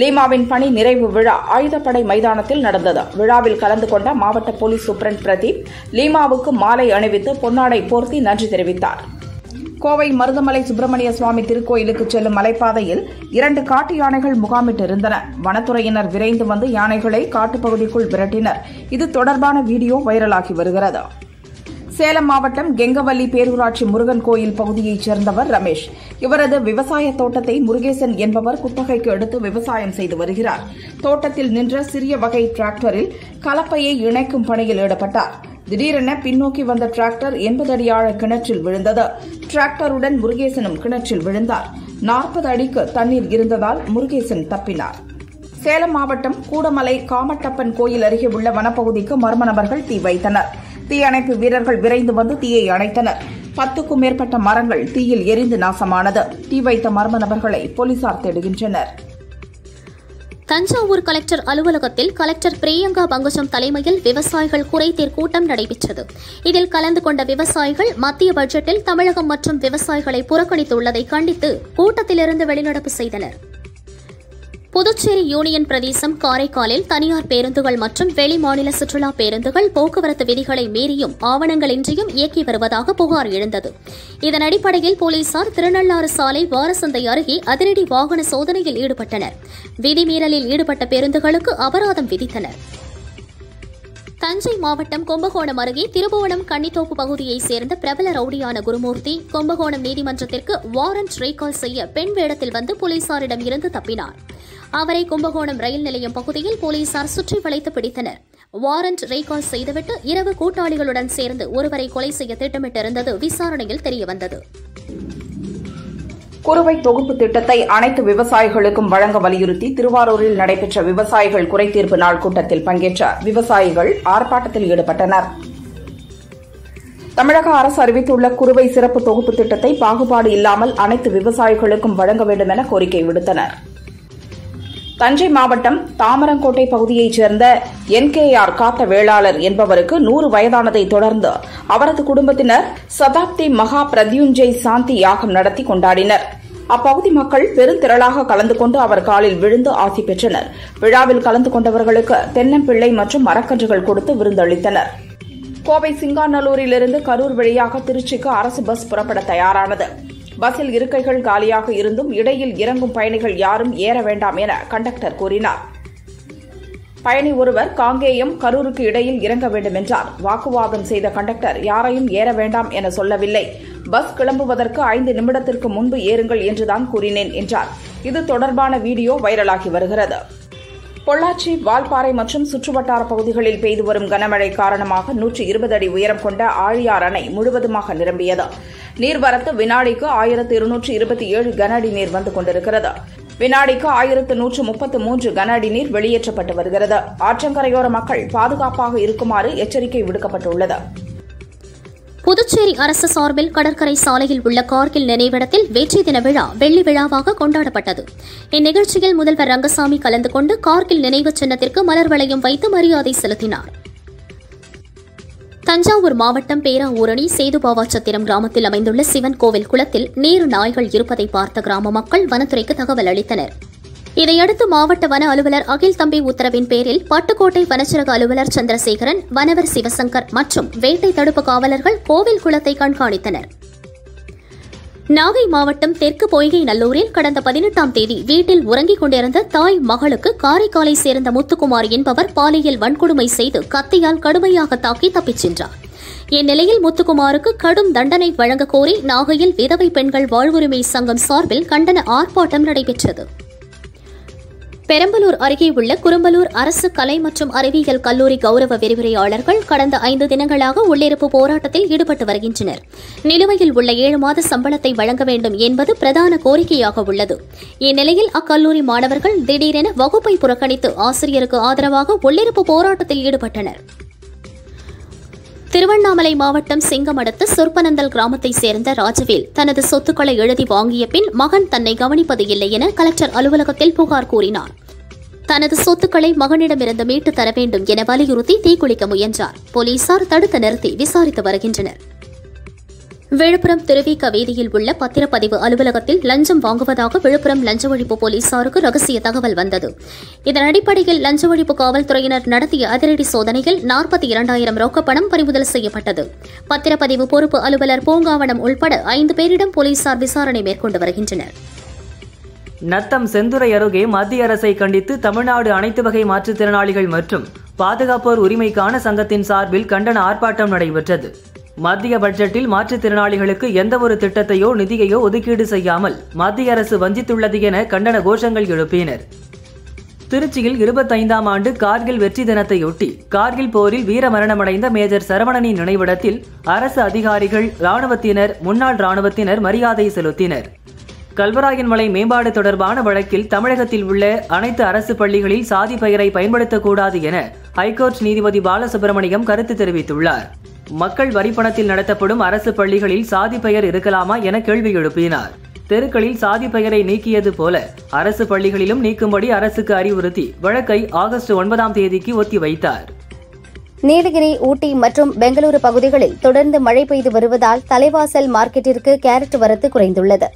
Speaker 4: லீமாவின் பணி நிறைவு விழா ஆயுதப்படை மைதானத்தில் நடந்தது விழாவில் கலந்து கொண்ட மாவட்ட போலீஸ் சூப்பரண்ட் பிரதீப் லீமாவுக்கு மாலை அணிவித்து பொன்னாடை போர்த்தி நன்றி தெரிவித்தாா் கோவை மருதமலை சுப்பிரமணிய சுவாமி திருக்கோயிலுக்கு செல்லும் மலைப்பாதையில் இரண்டு காட்டு யானைகள் முகாமிட்டிருந்தன வனத்துறையினர் விரைந்து வந்து யானைகளை காட்டுப்பகுதிக்குள் விரட்டினர் இது தொடர்பான வீடியோ வைரலாகி வருகிறது சேலம் மாவட்டம் கெங்கவல்லி பேரூராட்சி முருகன் கோயில் பகுதியைச் சேர்ந்தவர் ரமேஷ் இவரது விவசாய தோட்டத்தை முருகேசன் என்பவர் குத்தகைக்கு எடுத்து விவசாயம் செய்து வருகிறார் தோட்டத்தில் நின்ற சிறிய வகை டிராக்டரில் கலப்பையை இணைக்கும் பணியில் ஈடுபட்டார் திடீரென பின்னோக்கி வந்த டிராக்டர் எண்பது அடி ஆழ கிணற்றில் விழுந்தது டிராக்டருடன் முருகேசனும் கிணற்றில் விழுந்தார் நாற்பது அடிக்கு தண்ணீர் இருந்ததால் முருகேசன் தப்பினார் சேலம் மாவட்டம் கூடமலை காமட்டப்பன் கோயில் அருகே உள்ள வனப்பகுதிக்கு மர்ம நபர்கள் தீ வைத்தனர் தீயணைப்பு வீரர்கள் விரைந்து வந்து தீயை அணைத்தனர் பத்துக்கும் மேற்பட்ட மரங்கள் தீயில் எரிந்து நாசமானது தீ வைத்த மர்ம நபர்களை போலீசார் தேடுகின்றனர்
Speaker 6: தஞ்சாவூர் கலெக்டர் அலுவலகத்தில் கலெக்டர் பிரியங்கா பங்குஜம் தலைமையில் விவசாயிகள் குறைதீர் கூட்டம் நடைபெற்றது இதில் கலந்து கொண்ட விவசாயிகள் மத்திய பட்ஜெட்டில் தமிழகம் மற்றும் விவசாயிகளை புறக்கணித்துள்ளதை கண்டித்து கூட்டத்திலிருந்து வெளிநடப்பு செய்தனா் புதுச்சேரி யூனியன் பிரதேசம் காரைக்காலில் தனியார் பேருந்துகள் மற்றும் வெளிமாநில சுற்றுலா பேருந்துகள் போக்குவரத்து விதிகளை மீறியும் ஆவணங்களின்றியும் இயக்கி வருவதாக புகார் எழுந்தது இதன் அடிப்படையில் போலீசார் திருநள்ளாறு சாலை வாரசந்தை அருகே அதிரடி வாகன சோதனையில் ஈடுபட்டனர் விதிமீறலில் ஈடுபட்ட பேருந்துகளுக்கு அபராதம் விதித்தனர் தஞ்சை மாவட்டம் கும்பகோணம் அருகே திருபுவனம் கன்னித்தோப்பு பகுதியைச் சேர்ந்த பிரபல ரவுடியான குருமூர்த்தி கும்பகோணம் நீதிமன்றத்திற்கு வாரண்ட் ரீகால் செய்ய பெண் வேடத்தில் வந்து போலீசாரிடம் இருந்து தப்பினார் அவரை கும்பகோணம் ரயில் நிலையம் பகுதியில் போலீசார் சுற்றி வளைத்து பிடித்தனர் வாரண்ட் ரேகார்ட் செய்துவிட்டு இரவு கூட்டாளிகளுடன் சேர்ந்து ஒருவரை கொலை செய்ய திட்டமிட்டிருந்தது விசாரணையில் தெரியவந்தது
Speaker 4: குறுவை தொகுப்பு திட்டத்தை அனைத்து விவசாயிகளுக்கும் வழங்க வலியுறுத்தி திருவாரூரில் நடைபெற்ற விவசாயிகள் குறைதீர்ப்பு நாள் கூட்டத்தில் பங்கேற்ற விவசாயிகள் ஆர்ப்பாட்டத்தில் ஈடுபட்டனர் தமிழக அரசு அறிவித்துள்ள குறுவை சிறப்பு தொகுப்பு திட்டத்தை பாகுபாடு இல்லாமல் அனைத்து விவசாயிகளுக்கும் வழங்க வேண்டும் என கோரிக்கை விடுத்தனா் தஞ்சை மாவட்டம் தாமரங்கோட்டை பகுதியைச் சேர்ந்த என் கே ஆர் வேளாளர் என்பவருக்கு நூறு வயதானதை தொடர்ந்து அவரது குடும்பத்தினர் சதாப்தி மகா பிரத்யுஞ்சய் சாந்தி யாகம் நடத்தி கொண்டாடினர் அப்பகுதி மக்கள் பெருந்திரளாக கலந்து கொண்டு அவர் காலில் விழுந்து ஆசி பெற்றனர் விழாவில் கலந்து கொண்டவர்களுக்கு தென்னம்பிள்ளை மற்றும் மரக்கன்றுகள் கொடுத்து விருந்தளித்தனர் கோவை சிங்காநல்லூரிலிருந்து கரூர் வழியாக திருச்சிக்கு அரசு பஸ் புறப்பட தயாரானது பஸ்ஸில் இருக்கைகள் காலியாக இருந்தும் இடையில் இறங்கும் பயணிகள் யாரும் ஏற வேண்டாம் என கண்டக்டர் கூறினார் பயணி ஒருவர் காங்கேயம் கரூருக்கு இடையில் இறங்க வேண்டும் என்றார் வாக்குவாதம் செய்த கண்டக்டர் யாரையும் ஏற வேண்டாம் என சொல்லவில்லை பஸ் கிளம்புவதற்கு ஐந்து நிமிடத்திற்கு முன்பு ஏறுங்கள் என்றுதான் கூறினேன் என்றார் இது தொடர்பான வீடியோ வைரலாகி வருகிறது பொள்ளாச்சி வால்பாறை மற்றும் சுற்றுவட்டார பகுதிகளில் பெய்து வரும் கனமழை காரணமாக நூற்று இருபது அடி உயரம் கொண்ட ஆழியார் அணை முழுவதுமாக நிரம்பியது நீர்வரத்து வினாடிக்கு ஆயிரத்து இருநூற்று இருபத்தி ஏழு கன அடி நீர் வந்து கொண்டிருக்கிறது வினாடிக்கு ஆயிரத்து நூற்று முப்பத்து மூன்று கன அடி நீர் வெளியேற்றப்பட்டு வருகிறது ஆற்றங்கரையோர மக்கள் பாதுகாப்பாக இருக்குமாறு எச்சரிக்கை விடுக்கப்பட்டுள்ளது
Speaker 6: புதுச்சேரி அரசு சார்பில் கடற்கரை சாலையில் உள்ள கார்கில் நினைவிடத்தில் வெற்றி தின விழா வெள்ளி விழாவாக கொண்டாடப்பட்டது இந்நிகழ்ச்சியில் முதல்வர் ரங்கசாமி கலந்து கொண்டு கார்கில் நினைவு சின்னத்திற்கு மலர் வைத்து மரியாதை செலுத்தினார் தஞ்சாவூர் மாவட்டம் பேராவூரணி சேதுபாவாச்சத்திரம் கிராமத்தில் அமைந்துள்ள சிவன் கோவில் குளத்தில் நீர் நாய்கள் இருப்பதை பார்த்த கிராம மக்கள் வனத்துறைக்கு தகவல் அளித்தனா் இதையடுத்து மாவட்ட வன அலுவலர் அகில் தம்பி உத்தரவின் பேரில் பட்டுக்கோட்டை வனச்சரக அலுவலர் சந்திரசேகரன் வனவர் சிவசங்கர் மற்றும் வேட்டை தடுப்பு காவலர்கள் கோவில் குளத்தை கண்காணித்தனர் நாகை மாவட்டம் தெற்கு பொய்கை நல்லூரில் கடந்த பதினெட்டாம் தேதி வீட்டில் உறங்கிக் கொண்டிருந்த தாய் மகளுக்கு காரைக்காலை சேர்ந்த முத்துக்குமார் என்பவர் பாலியல் வன்கொடுமை செய்து கத்தியால் கடுமையாக தாக்கி தப்பிச் சென்றார் இந்நிலையில் முத்துக்குமாருக்கு கடும் தண்டனை வழங்கக் கோரி நாகையில் விதவை பெண்கள் வாழ்வுரிமை சங்கம் சார்பில் கண்டன ஆர்ப்பாட்டம் நடைபெற்றது பெரம்பலூர் அருகே உள்ள குரும்பலூர் அரசு கலை மற்றும் அறிவியல் கல்லூரி கௌரவ விரிவுரையாளர்கள் கடந்த ஐந்து தினங்களாக உள்ளிருப்பு போராட்டத்தில் ஈடுபட்டு வருகின்றனர் நிலுவையில் உள்ள ஏழு மாத சம்பளத்தை வழங்க வேண்டும் என்பது பிரதான கோரிக்கையாக உள்ளது இந்நிலையில் அக்கல்லூரி மாணவர்கள் திடீரென வகுப்பை புறக்கணித்து ஆசிரியருக்கு ஆதரவாக உள்ளிருப்பு போராட்டத்தில் ஈடுபட்டனா் திருவண்ணாமலை மாவட்டம் சிங்கம் சொற்பநந்தல் சொற்பனந்தல் கிராமத்தைச் சேர்ந்த ராஜவேல் தனது சொத்துக்களை எழுதி வாங்கிய பின் மகன் தன்னை கவனிப்பது இல்லை என கலெக்டர் அலுவலகத்தில் புகார் கூறினார் தனது சொத்துக்களை மகனிடமிருந்து மீட்டு தர வேண்டும் என வலியுறுத்தி தீக்குளிக்க முயன்றார் போலீசார் தடுத்து நிறுத்தி விசாரித்து வருகின்றனர் விழுப்புரம் திருவிக்க வீதியில் உள்ள பத்திரப்பதிவு அலுவலகத்தில் லஞ்சம் வாங்குவதாக விழுப்புரம் லஞ்ச ஒழிப்பு போலீசாருக்கு ரகசிய தகவல் வந்தது இதன் அடிப்படையில் லஞ்ச ஒழிப்பு காவல்துறையினர் நடத்திய அதிரடி சோதனையில் நாற்பத்தி இரண்டாயிரம் ரொக்கப்பணம் பறிமுதல் செய்யப்பட்டது பத்திரப்பதிவு பொறுப்பு அலுவலர் பூங்காவனம் உள்பட ஐந்து பேரிடம் போலீசார் விசாரணை
Speaker 2: மேற்கொண்டு வருகின்றனர் நத்தம் செந்துறை அருகே மத்திய அரசை கண்டித்து தமிழ்நாடு அனைத்து வகை மாற்றுத்திறனாளிகள் மற்றும் பாதுகாப்போர் உரிமைக்கான சங்கத்தின் சார்பில் கண்டன ஆர்ப்பாட்டம் நடைபெற்றது மத்திய பட்ஜெட்டில் மாற்றுத்திறனாளிகளுக்கு எந்தவொரு திட்டத்தையோ நிதியையோ ஒதுக்கீடு செய்யாமல் மத்திய அரசு வஞ்சித்துள்ளது என கண்டன கோஷங்கள் எழுப்பினர் திருச்சியில் இருபத்தைந்தாம் ஆண்டு கார்கில் வெற்றி தினத்தையொட்டி கார்கில் போரில் வீரமரணமடைந்த மேஜர் சரவணனின் நினைவிடத்தில் அரசு அதிகாரிகள் ராணுவத்தினர் முன்னாள் ராணுவத்தினர் மரியாதை செலுத்தினர் கல்வராயன் மலை மேம்பாடு தொடர்பான வழக்கில் தமிழகத்தில் உள்ள அனைத்து அரசு பள்ளிகளில் சாதி பெயரை பயன்படுத்தக்கூடாது என ஹைகோர்ட் நீதிபதி பாலசுப்ரமணியம் கருத்து தெரிவித்துள்ளார் மக்கள் வரிப்பணத்தில் நடத்தப்படும் அரசு பள்ளிகளில் சாதி பெயர் இருக்கலாமா என கேள்வி எழுப்பினார் தெருக்களில் சாதி பெயரை நீக்கியது போல அரசு பள்ளிகளிலும் நீக்கும்படி அரசுக்கு அறிவுறுத்தி வழக்கை ஆகஸ்ட் ஒன்பதாம் தேதிக்கு ஒத்திவைத்தார்
Speaker 1: நீலகிரி ஊட்டி மற்றும் பெங்களூரு பகுதிகளில் தொடர்ந்து மழை பெய்து வருவதால் தலைவாசல் மார்க்கெட்டிற்கு கேரட் வரத்து குறைந்துள்ளது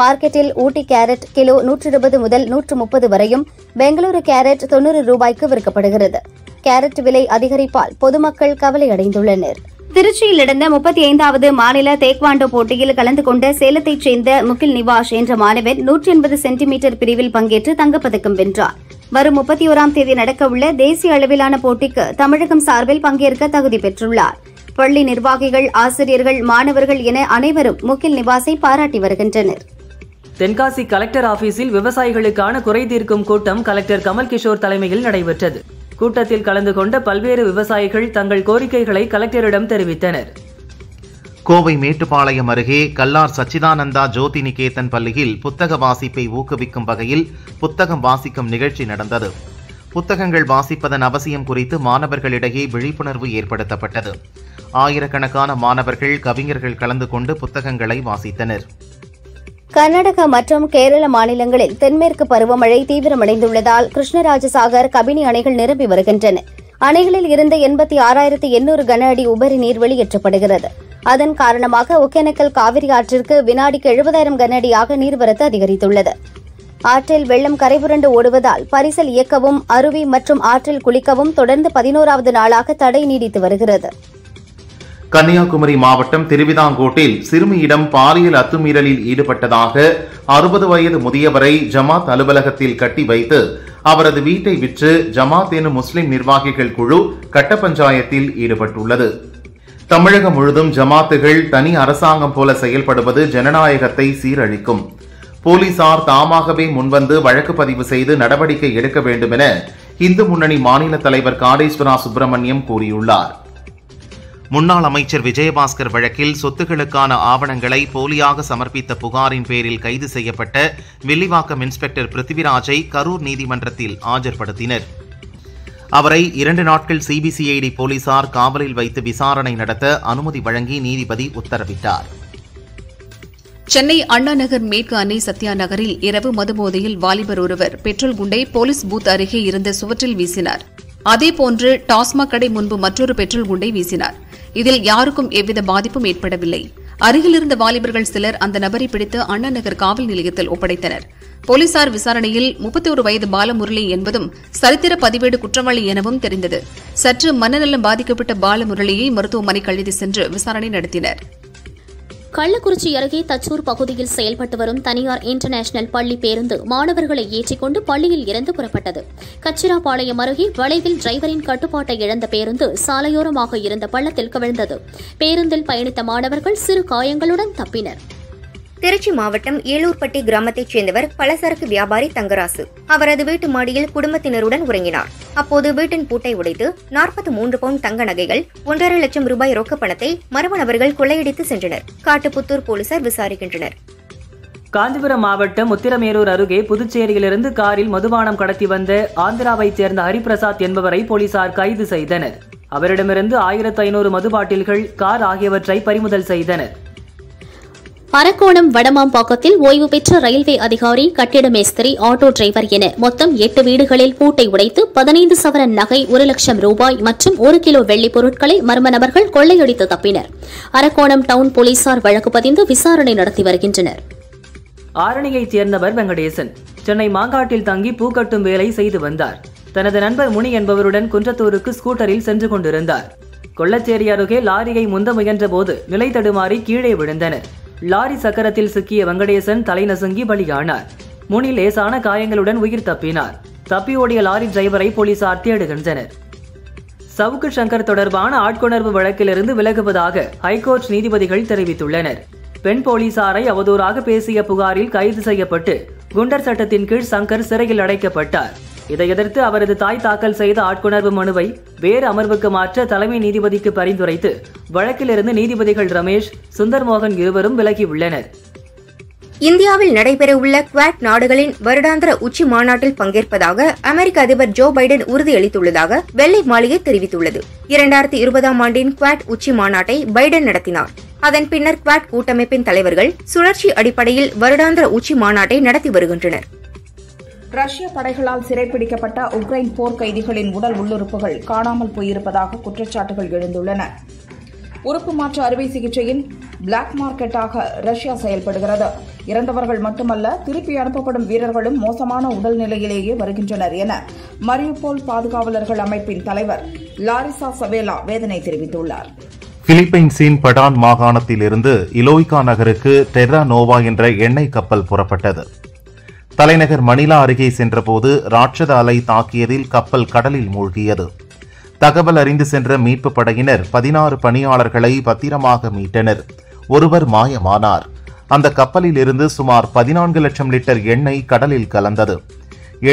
Speaker 1: மார்க்கெட்டில் ஊட்டி கேரட் கிலோ நூற்றி இருபது முதல் நூற்று முப்பது வரையும் பெங்களூரு கேரட் தொன்னூறு ரூபாய்க்கு விற்கப்படுகிறது கேரட் விலை அதிகரிப்பால் பொதுமக்கள் கவலையடைந்துள்ளனா் திருச்சியில் நடந்த முப்பத்தி ஐந்தாவது மாநில தேக்வாண்டோ போட்டியில் கலந்து கொண்ட சேலத்தைச் சேர்ந்த முகில் நிவாஷ் என்ற மாணவன் நூற்றி எண்பது சென்டிமீட்டர் பிரிவில் பங்கேற்று தங்கப்பதக்கம் வென்றார் வரும் முப்பத்தி ஓராம் தேதி நடக்கவுள்ள தேசிய அளவிலான போட்டிக்கு தமிழகம் சார்பில் பங்கேற்க தகுதி பெற்றுள்ளார் பள்ளி நிர்வாகிகள் ஆசிரியர்கள் மாணவர்கள் என அனைவரும் முகில் நிவாசை பாராட்டி வருகின்றனர்
Speaker 2: தென்காசி கலெக்டர் ஆபீஸில் விவசாயிகளுக்கான குறை தீர்க்கும் கூட்டம் கலெக்டர் கமல் கிஷோர் தலைமையில் நடைபெற்றது கூட்டத்தில் கலந்து கொண்ட பல்வேறு விவசாயிகள் தங்கள் கோரிக்கைகளை கலெக்டரிடம்
Speaker 3: தெரிவித்தனர் கோவை மேட்டுப்பாளையம் அருகே கல்லார் சச்சிதானந்தா ஜோதி நிகேதன் பள்ளியில் புத்தக வாசிப்பை ஊக்குவிக்கும் வகையில் புத்தகம் வாசிக்கும் நிகழ்ச்சி நடந்தது புத்தகங்கள் வாசிப்பதன் அவசியம் குறித்து மாணவர்களிடையே விழிப்புணர்வு ஏற்படுத்தப்பட்டது ஆயிரக்கணக்கான மாணவர்கள் கவிஞர்கள் கலந்து கொண்டு புத்தகங்களை வாசித்தனர்
Speaker 1: கர்நாடகா மற்றும் கேரள மாநிலங்களில் தென்மேற்கு பருவமழை தீவிரமடைந்துள்ளதால் கிருஷ்ணராஜசாகர் கபினி அணைகள் நிரம்பி வருகின்றன அணைகளில் இருந்து எண்பத்தி ஆறாயிரத்து எண்ணூறு கன அடி உபரி நீர் வெளியேற்றப்படுகிறது அதன் காரணமாக ஒகேனக்கல் காவிரி ஆற்றிற்கு வினாடிக்கு எழுபதாயிரம் கன அடியாக நீர்வரத்து அதிகரித்துள்ளது ஆற்றில் வெள்ளம் கரைபுரண்டு ஓடுவதால் பரிசல் இயக்கவும் அருவி மற்றும் ஆற்றில் குளிக்கவும் தொடர்ந்து பதினோராவது நாளாக தடை நீடித்து வருகிறது
Speaker 3: கன்னியாகுமரி மாவட்டம் திருவிதாங்கோட்டில் சிறுமியிடம் பாலியல் அத்துமீறலில் ஈடுபட்டதாக அறுபது வயது முதியவரை ஜமாத் அலுவலகத்தில் கட்டி வைத்து அவரது வீட்டை விற்று ஜமாத் எனும் முஸ்லிம் நிர்வாகிகள் குழு கட்ட பஞ்சாயத்தில் ஈடுபட்டுள்ளது தமிழகம் முழுதும் ஜமாத்துகள் தனி அரசாங்கம் போல செயல்படுவது ஜனநாயகத்தை சீரழிக்கும் போலீசார் தாமாகவே முன்வந்து வழக்கு பதிவு செய்து நடவடிக்கை எடுக்க வேண்டும் என இந்து முன்னணி மாநில தலைவர் காடேஸ்வரா சுப்பிரமணியம் கூறியுள்ளார் முன்னாள் அமைச்சர் விஜயபாஸ்கர் வழக்கில் சொத்துக்களுக்கான ஆவணங்களை போலியாக சமர்ப்பித்த புகாரின் பேரில் கைது செய்யப்பட்ட வில்லிவாக்கம் இன்ஸ்பெக்டர் பிருத்திவிராஜை கரூர் நீதிமன்றத்தில் ஆஜர்படுத்தினர் அவரை இரண்டு நாட்கள் சிபிசிஐடி போலீசார் காவலில் வைத்து விசாரணை நடத்த அனுமதி வழங்கி நீதிபதி உத்தரவிட்டார்
Speaker 5: சென்னை அண்ணாநகர் மேற்கு அன்னை சத்யா நகரில் இரவு மதுபோதையில் வாலிபர் ஒருவர் பெட்ரோல் குண்டை போலீஸ் பூத் அருகே இருந்த சுவற்றில் வீசினார் அதேபோன்று டாஸ்மாக் கடை முன்பு மற்றொரு பெட்ரோல் குண்டை வீசினார் இதில் யாருக்கும் எவ்வித பாதிப்பும் ஏற்படவில்லை அருகில் இருந்த வாலிபர்கள் சிலர் அந்த நபரை பிடித்து அண்ணா நகர் காவல் நிலையத்தில் ஒப்படைத்தனர் போலீசார் விசாரணையில் முப்பத்தி ஒரு வயது பாலமுரளி என்பதும் சரித்திர பதிவேடு குற்றவாளி எனவும் தெரிந்தது சற்று மனநலம் பாதிக்கப்பட்ட பாலமுரளியை மருத்துவமனை அழைத்து சென்று விசாரணை நடத்தினர்
Speaker 6: கள்ளக்குறிச்சி அருகே தச்சூர் பகுதியில் செயல்பட்டு வரும் தனியார் இன்டர்நேஷனல் பள்ளி பேருந்து மாணவர்களை ஏற்றிக்கொண்டு பள்ளியில் இருந்து புறப்பட்டது கச்சிராபாளையம் அருகே வளைவில் டிரைவரின் கட்டுப்பாட்டை இழந்த பேருந்து சாலையோரமாக இருந்த பள்ளத்தில் கவிழ்ந்தது
Speaker 7: பேருந்தில் பயணித்த மாணவர்கள் சிறு காயங்களுடன் தப்பினர் திருச்சி மாவட்டம் ஏலூர்பட்டி கிராமத்தைச் சேர்ந்தவர் பலசரக்கு வியாபாரி தங்கராசு அவரது வீட்டு மாடியில் குடும்பத்தினருடன் உறங்கினார் அப்போது வீட்டின் பூட்டை உடைத்து நாற்பத்தி மூன்று பவுன் தங்க நகைகள் ஒன்றரை லட்சம் ரூபாய் ரொக்கப்பணத்தை மர்ம நபர்கள் கொள்ளையடித்து சென்றனர் காட்டுப்புத்தூர் போலீசார் விசாரிக்கின்றனர்
Speaker 2: காஞ்சிபுரம் மாவட்டம் உத்திரமேரூர் அருகே புதுச்சேரியிலிருந்து காரில் மதுபானம் கடத்தி வந்த ஆந்திராவைச் சேர்ந்த ஹரிபிரசாத் என்பவரை போலீசார் கைது செய்தனர் அவரிடமிருந்து ஆயிரத்து ஐநூறு மதுபாட்டில்கள் கார் ஆகியவற்றை பறிமுதல் செய்தனர்
Speaker 6: அரக்கோணம் வடமாம்பாக்கத்தில் ஓய்வு பெற்ற ரயில்வே அதிகாரி கட்டிட மேஸ்திரி ஆட்டோ டிரைவர் என மொத்தம் எட்டு வீடுகளில் பூட்டை உடைத்து பதினைந்து சவரன் நகை ஒரு லட்சம் ரூபாய் மற்றும் ஒரு கிலோ வெள்ளிப் பொருட்களை மர்ம நபர்கள் கொள்ளையடித்து தப்பினர் அரக்கோணம் டவுன் போலீசார் வழக்கு பதிந்து விசாரணை நடத்தி வருகின்றனர்
Speaker 2: ஆரணியைச் சேர்ந்தவர் வெங்கடேசன் சென்னை மாங்காட்டில் தங்கி பூக்கட்டும் வேலை செய்து வந்தார் தனது நண்பர் முனி என்பவருடன் குன்றத்தூருக்கு ஸ்கூட்டரில் சென்று கொண்டிருந்தார் கொள்ளச்சேரி அருகே லாரியை முந்த முயன்றபோது நிலை தடுமாறி கீழே விழுந்தனர் லாரி சக்கரத்தில் சிக்கிய வெங்கடேசன் தலை நசுங்கி பலியானார் முனி லேசான காயங்களுடன் உயிர் தப்பினார் தப்பியோடிய லாரி டிரைவரை போலீசார் தேடுகின்றனர் சவுக்கு சங்கர் தொடர்பான ஆட்கொணர்வு வழக்கிலிருந்து விலகுவதாக ஹைகோர்ட் நீதிபதிகள் தெரிவித்துள்ளனர் பெண் போலீசாரை அவதூறாக பேசிய புகாரில் கைது செய்யப்பட்டு குண்டர் சட்டத்தின் கீழ் சங்கர் சிறையில் அடைக்கப்பட்டார் இதை எதிர்த்து அவரது தாய் தாக்கல் செய்த ஆட்கொணர்வு மனுவை வேறு அமர்வுக்கு மாற்ற தலைமை நீதிபதிக்கு பரிந்துரைத்து வழக்கிலிருந்து நீதிபதிகள் ரமேஷ் சுந்தர்மோகன் இருவரும் விலகியுள்ளனர்
Speaker 7: இந்தியாவில் நடைபெறவுள்ள குவாட் நாடுகளின் வருடாந்திர உச்சி மாநாட்டில் பங்கேற்பதாக அமெரிக்க அதிபர் ஜோ பைடன் உறுதியளித்துள்ளதாக வெள்ளை மாளிகை தெரிவித்துள்ளது இரண்டாயிரத்தி இருபதாம் ஆண்டின் குவாட் உச்சி மாநாட்டை பைடன் நடத்தினார் அதன் பின்னர் குவாட் கூட்டமைப்பின் தலைவர்கள் சுழற்சி அடிப்படையில் வருடாந்திர உச்சி மாநாட்டை நடத்தி வருகின்றனர்
Speaker 4: ரஷ்ய படைகளால் சிறைப்பிடிக்கப்பட்ட உக்ரைன் போர் கைதிகளின் உடல் உள்ளுறுப்புகள் காணாமல் போயிருப்பதாக குற்றச்சாட்டுகள் எழுந்துள்ளன உறுப்பு மாற்று அறுவை சிகிச்சையின் பிளாக் மார்க்கெட்டாக ரஷ்யா செயல்படுகிறது இறந்தவர்கள் மட்டுமல்ல திருப்பி அனுப்பப்படும் வீரர்களும் மோசமான உடல்நிலையிலேயே வருகின்றனர் என மரியுபோல் பாதுகாவலர்கள் அமைப்பின் தலைவர் லாரிசா சவேலா வேதனை தெரிவித்துள்ளார்
Speaker 3: பிலிப்பைன்ஸின் படான் மாகாணத்திலிருந்து இலோய்கா நகருக்கு டெர்ரா நோவா என்ற எண்ணெய் கப்பல் புறப்பட்டது தலைநகர் மணிலா அருகே சென்றபோது ராட்சத அலை தாக்கியதில் கப்பல் கடலில் மூழ்கியது தகவல் அறிந்து சென்ற மீட்பு படையினர் பதினாறு பணியாளர்களை பத்திரமாக மீட்டனர் ஒருவர் மாயமானார் அந்த கப்பலில் இருந்து சுமார் பதினான்கு லட்சம் லிட்டர் எண்ணெய் கடலில் கலந்தது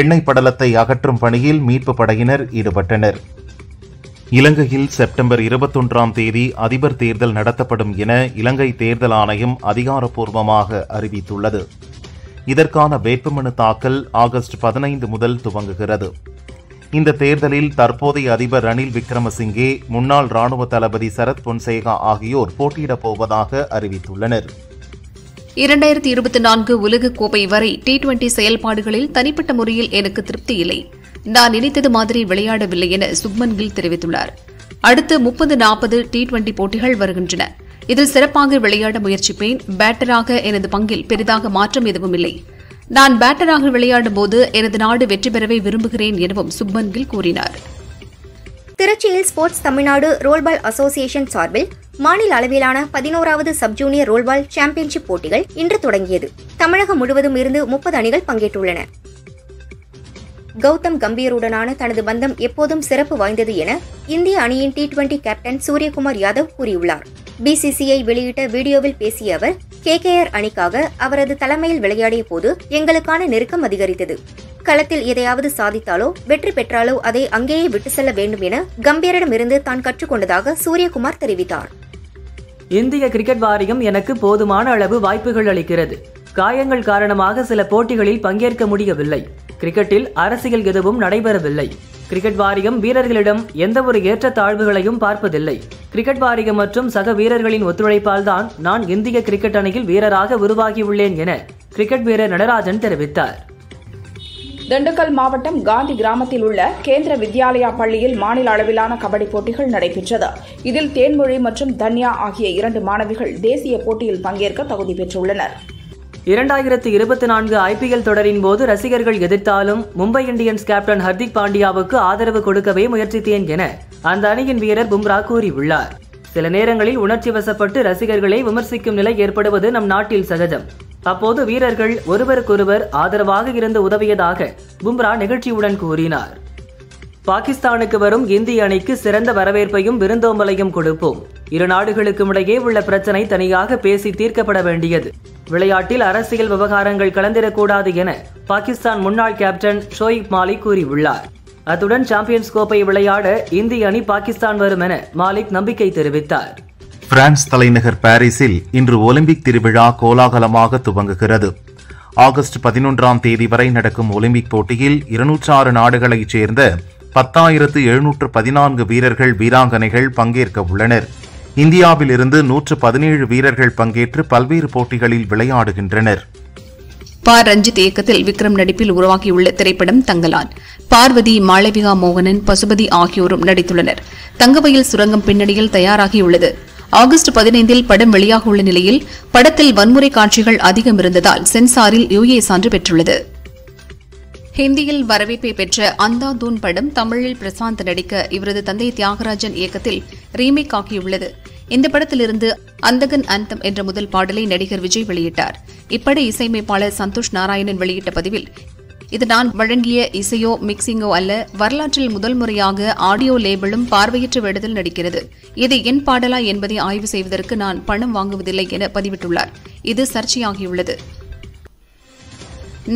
Speaker 3: எண்ணெய் படலத்தை அகற்றும் பணியில் மீட்பு படையினர் ஈடுபட்டனர் இலங்கையில் செப்டம்பர் இருபத்தொன்றாம் தேதி அதிபர் தேர்தல் நடத்தப்படும் என இலங்கை தேர்தல் ஆணையம் அதிகாரப்பூர்வமாக அறிவித்துள்ளது இதற்கான வேட்புமனு தாக்கல் ஆகஸ்ட் பதினைந்து முதல் துவங்குகிறது இந்த தேர்தலில் தற்போதைய அதிபர் ரணில் விக்ரமசிங்கே முன்னாள் ராணுவ தளபதி சரத் பொன்சேகா ஆகியோர் போட்டியிடப் போவதாக அறிவித்துள்ளனர்
Speaker 5: இரண்டாயிரத்தி இருபத்தி நான்கு உலகக்கோப்பை வரை டி டுவெண்டி செயல்பாடுகளில் தனிப்பட்ட முறையில் எனக்கு திருப்தி இல்லை நான் நினைத்தது மாதிரி விளையாடவில்லை என சுக்மன் கில் தெரிவித்துள்ளார் அடுத்த முப்பது நாற்பது டி டுவெண்டி போட்டிகள் வருகின்றன இதில் சிறப்பாக விளையாட முயற்சிப்பேன் பேட்டராக எனது பங்கில் பெரிதாக மாற்றம் எதுவும் இல்லை நான் பேட்டராக விளையாடும் போது எனது நாடு வெற்றி பெறவே விரும்புகிறேன் எனவும்
Speaker 7: சுப்மன் கில் கூறினார் திருச்சியில் ஸ்போர்ட்ஸ் தமிழ்நாடு ரோல்பால் அசோசியேஷன் சார்பில் மாநில அளவிலான பதினோராவது சப் ஜூனியர் ரோல்பால் சாம்பியன்ஷிப் போட்டிகள் இன்று தொடங்கியது தமிழகம் முழுவதும் இருந்து முப்பது அணிகள் பங்கேற்றுள்ளன கௌதம் கம்பீருடனான தனது பந்தம் எப்போதும் சிறப்பு வாய்ந்தது என இந்திய அணியின் T twenty captain Suryakumar Yadav கூறியுள்ளார் பிசிசிஐ வெளியிட்ட வீடியோவில் பேசிய அவர் ஆர் அணிக்காக அவரது தலைமையில் விளையாடிய போது எங்களுக்கான நெருக்கம் அதிகரித்தது களத்தில் எதையாவது சாதித்தாலோ வெற்றி பெற்றாலோ அதை அங்கேயே விட்டு செல்ல வேண்டும் என கம்பீரிடமிருந்து தான் கற்றுக்கொண்டதாக சூரியகுமார் தெரிவித்தார்
Speaker 2: இந்திய கிரிக்கெட் வாரியம் எனக்கு போதுமான அளவு வாய்ப்புகள் அளிக்கிறது காயங்கள் காரணமாக சில போட்டிகளில் பங்கேற்க முடியவில்லை கிரிக்கெட்டில் அரசியல் எதுவும் நடைபெறவில்லை கிரிக்கெட் வாரியம் வீரர்களிடம் ஒரு ஏற்ற தாழ்வுகளையும் பார்ப்பதில்லை கிரிக்கெட் வாரியம் மற்றும் சக வீரர்களின் ஒத்துழைப்பால் தான் நான் இந்திய கிரிக்கெட் அணியில் வீரராக உருவாகியுள்ளேன் என கிரிக்கெட் வீரர் நடராஜன் தெரிவித்தார்
Speaker 4: திண்டுக்கல் மாவட்டம் காந்தி கிராமத்தில் உள்ள கேந்திர வித்யாலயா பள்ளியில் மாநில அளவிலான கபடி போட்டிகள் நடைபெற்றது இதில் தேன்மொழி மற்றும் தன்யா ஆகிய இரண்டு மாணவிகள் தேசிய போட்டியில் பங்கேற்க தகுதி பெற்றுள்ளனா்
Speaker 2: இரண்டாயிரத்து இருபத்தி நான்கு ஐபிஎல் தொடரின் போது ரசிகர்கள் எதிர்த்தாலும் மும்பை இந்தியன்ஸ் கேப்டன் ஹர்திக் பாண்டியாவுக்கு ஆதரவு கொடுக்கவே முயற்சித்தேன் என அந்த அணியின் வீரர் பும்ரா கூறியுள்ளார் சில நேரங்களில் உணர்ச்சி வசப்பட்டு ரசிகர்களை விமர்சிக்கும் நிலை ஏற்படுவது நம் நாட்டில் சகஜம் அப்போது வீரர்கள் ஒருவருக்கொருவர் ஆதரவாக இருந்து உதவியதாக பும்ரா நிகழ்ச்சியுடன் கூறினார் பாகிஸ்தானுக்கு வரும் இந்திய அணிக்கு சிறந்த வரவேற்பையும் விருந்தோம்பலையும் கொடுப்போம் இரு நாடுகளுக்கும் இடையே உள்ள பிரச்சனை தனியாக பேசி தீர்க்கப்பட வேண்டியது விளையாட்டில் அரசியல் விவகாரங்கள் கலந்திடக்கூடாது என பாகிஸ்தான் முன்னாள் கேப்டன் ஷோயிப் மாலிக் கூறியுள்ளார் அத்துடன் சாம்பியன்ஸ் கோப்பை விளையாட இந்திய அணி பாகிஸ்தான் வரும் என மாலிக் நம்பிக்கை தெரிவித்தார்
Speaker 3: பிரான்ஸ் தலைநகர் பாரிஸில் இன்று ஒலிம்பிக் திருவிழா கோலாகலமாக துவங்குகிறது ஆகஸ்ட் பதினொன்றாம் தேதி வரை நடக்கும் ஒலிம்பிக் போட்டியில் இருநூற்றாறு நாடுகளைச் சேர்ந்த பத்தாயிரத்து எழுநூற்று பதினான்கு வீரர்கள் வீராங்கனைகள் பங்கேற்க உள்ளனர் இந்தியாவிலிருந்து நூற்று பதினேழு வீரர்கள் பங்கேற்று பல்வேறு போட்டிகளில் விளையாடுகின்றனர்
Speaker 5: பா ரஞ்சித் இயக்கத்தில் விக்ரம் நடிப்பில் உருவாகியுள்ள திரைப்படம் தங்கலான் பார்வதி மாளவிகா மோகனன் பசுபதி ஆகியோரும் நடித்துள்ளனர் தங்கவயல் சுரங்கம் பின்னணியில் தயாராகியுள்ளது ஆகஸ்ட் பதினைந்தில் படம் வெளியாகவுள்ள நிலையில் படத்தில் வன்முறை காட்சிகள் அதிகம் இருந்ததால் சென்சாரில் யுஏ சான்று பெற்றுள்ளது ஹிந்தியில் வரவேற்பை பெற்ற அந்தாதூன் படம் தமிழில் பிரசாந்த் நடிக்க இவரது தந்தை தியாகராஜன் இயக்கத்தில் ரீமேக் ஆகியுள்ளது இந்த படத்திலிருந்து அந்தகன் அந்தம் என்ற முதல் பாடலை நடிகர் விஜய் வெளியிட்டார் இப்பட இசையமைப்பாளர் சந்தோஷ் நாராயணன் வெளியிட்ட பதிவில் இது நான் வழங்கிய இசையோ மிக்சிங்கோ அல்ல வரலாற்றில் முதல் முறையாக ஆடியோ லேபிளும் பார்வையற்ற விடுதல் நடிக்கிறது இது என் பாடலா என்பதை ஆய்வு செய்வதற்கு நான் பணம் வாங்குவதில்லை என பதிவிட்டுள்ளார் இது சர்ச்சையாகியுள்ளது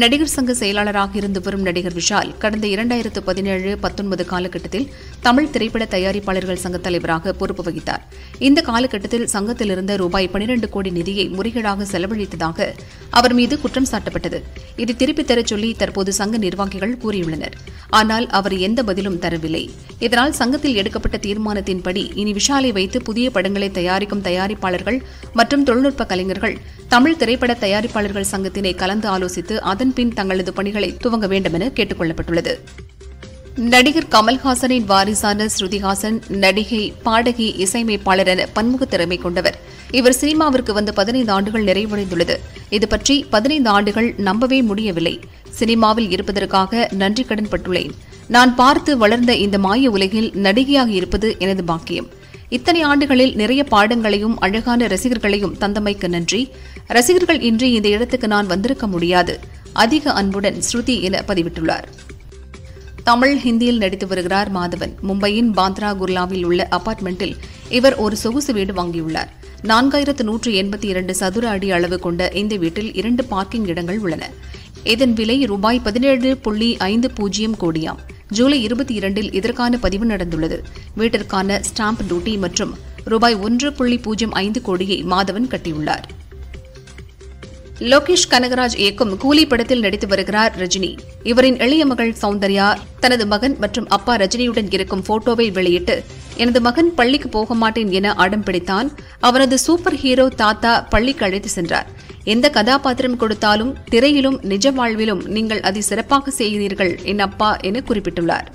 Speaker 5: நடிகர் சங்க செயலாளராக இருந்து வரும் நடிகர் விஷால் கடந்த இரண்டாயிரத்து பதினேழு பத்தொன்பது காலகட்டத்தில் தமிழ் திரைப்பட தயாரிப்பாளர்கள் சங்க தலைவராக பொறுப்பு வகித்தார் இந்த காலகட்டத்தில் சங்கத்தில் இருந்த ரூபாய் பனிரண்டு கோடி நிதியை முறைகேடாக செலவழித்ததாக அவர் மீது குற்றம் சாட்டப்பட்டது இதை திருப்பித் தரச் சொல்லி தற்போது சங்க நிர்வாகிகள் கூறியுள்ளனர் ஆனால் அவர் எந்த பதிலும் தரவில்லை இதனால் சங்கத்தில் எடுக்கப்பட்ட தீர்மானத்தின்படி இனி விஷாலை வைத்து புதிய படங்களை தயாரிக்கும் தயாரிப்பாளர்கள் மற்றும் தொழில்நுட்ப கலைஞர்கள் தமிழ் திரைப்பட தயாரிப்பாளர்கள் சங்கத்தினை கலந்து ஆலோசித்து அதன்பின் தங்களது பணிகளை துவங்க வேண்டும் என கேட்டுக் கொள்ளப்பட்டுள்ளது நடிகர் கமல்ஹாசனின் வாரிசான ஸ்ருதிஹாசன் நடிகை பாடகி இசையமைப்பாளர் என பன்முக திறமை கொண்டவர் இவர் சினிமாவிற்கு வந்து பதினைந்து ஆண்டுகள் நிறைவடைந்துள்ளது இது பற்றி பதினைந்து ஆண்டுகள் நம்பவே முடியவில்லை சினிமாவில் இருப்பதற்காக நன்றி கடன்பட்டுள்ளேன் நான் பார்த்து வளர்ந்த இந்த மாய உலகில் நடிகையாக இருப்பது எனது பாக்கியம் இத்தனை ஆண்டுகளில் நிறைய பாடங்களையும் அழகான ரசிகர்களையும் தந்தமைக்கு நன்றி ரசிகர்கள் இன்றி இந்த இடத்துக்கு நான் வந்திருக்க முடியாது அதிக அன்புடன் ஸ்ருதி என பதிவிட்டுள்ளார் தமிழ் ஹிந்தியில் நடித்து வருகிறார் மாதவன் மும்பையின் பாந்த்ரா குர்லாவில் உள்ள அபார்ட்மெண்டில் இவர் ஒரு சொகுசு வீடு வாங்கியுள்ளார் நான்காயிரத்து நூற்று எண்பத்தி இரண்டு சதுர அடி அளவு கொண்ட இந்த வீட்டில் இரண்டு பார்க்கிங் இடங்கள் உள்ளன இதன் விலை ரூபாய் பதினேழு புள்ளி ஐந்து பூஜ்ஜியம் கோடியாம் ஜூலை இருபத்தி இரண்டில் இதற்கான பதிவு நடந்துள்ளது வீட்டிற்கான ஸ்டாம்ப் டியூட்டி மற்றும் ரூபாய் ஒன்று புள்ளி பூஜ்ஜியம் ஐந்து கோடியை மாதவன் கட்டியுள்ளார் லோகேஷ் கனகராஜ் இயக்கும் கூலி படத்தில் நடித்து வருகிறார் ரஜினி இவரின் இளைய மகள் சௌந்தர்யா தனது மகன் மற்றும் அப்பா ரஜினியுடன் இருக்கும் போட்டோவை வெளியிட்டு எனது மகன் பள்ளிக்கு போக மாட்டேன் என அடம் பிடித்தான் அவரது சூப்பர் ஹீரோ தாத்தா பள்ளிக்கு அழைத்து சென்றார் எந்த கதாபாத்திரம் கொடுத்தாலும் திரையிலும் நிஜ வாழ்விலும் நீங்கள் அதை சிறப்பாக செய்கிறீர்கள் என் அப்பா என குறிப்பிட்டுள்ளார்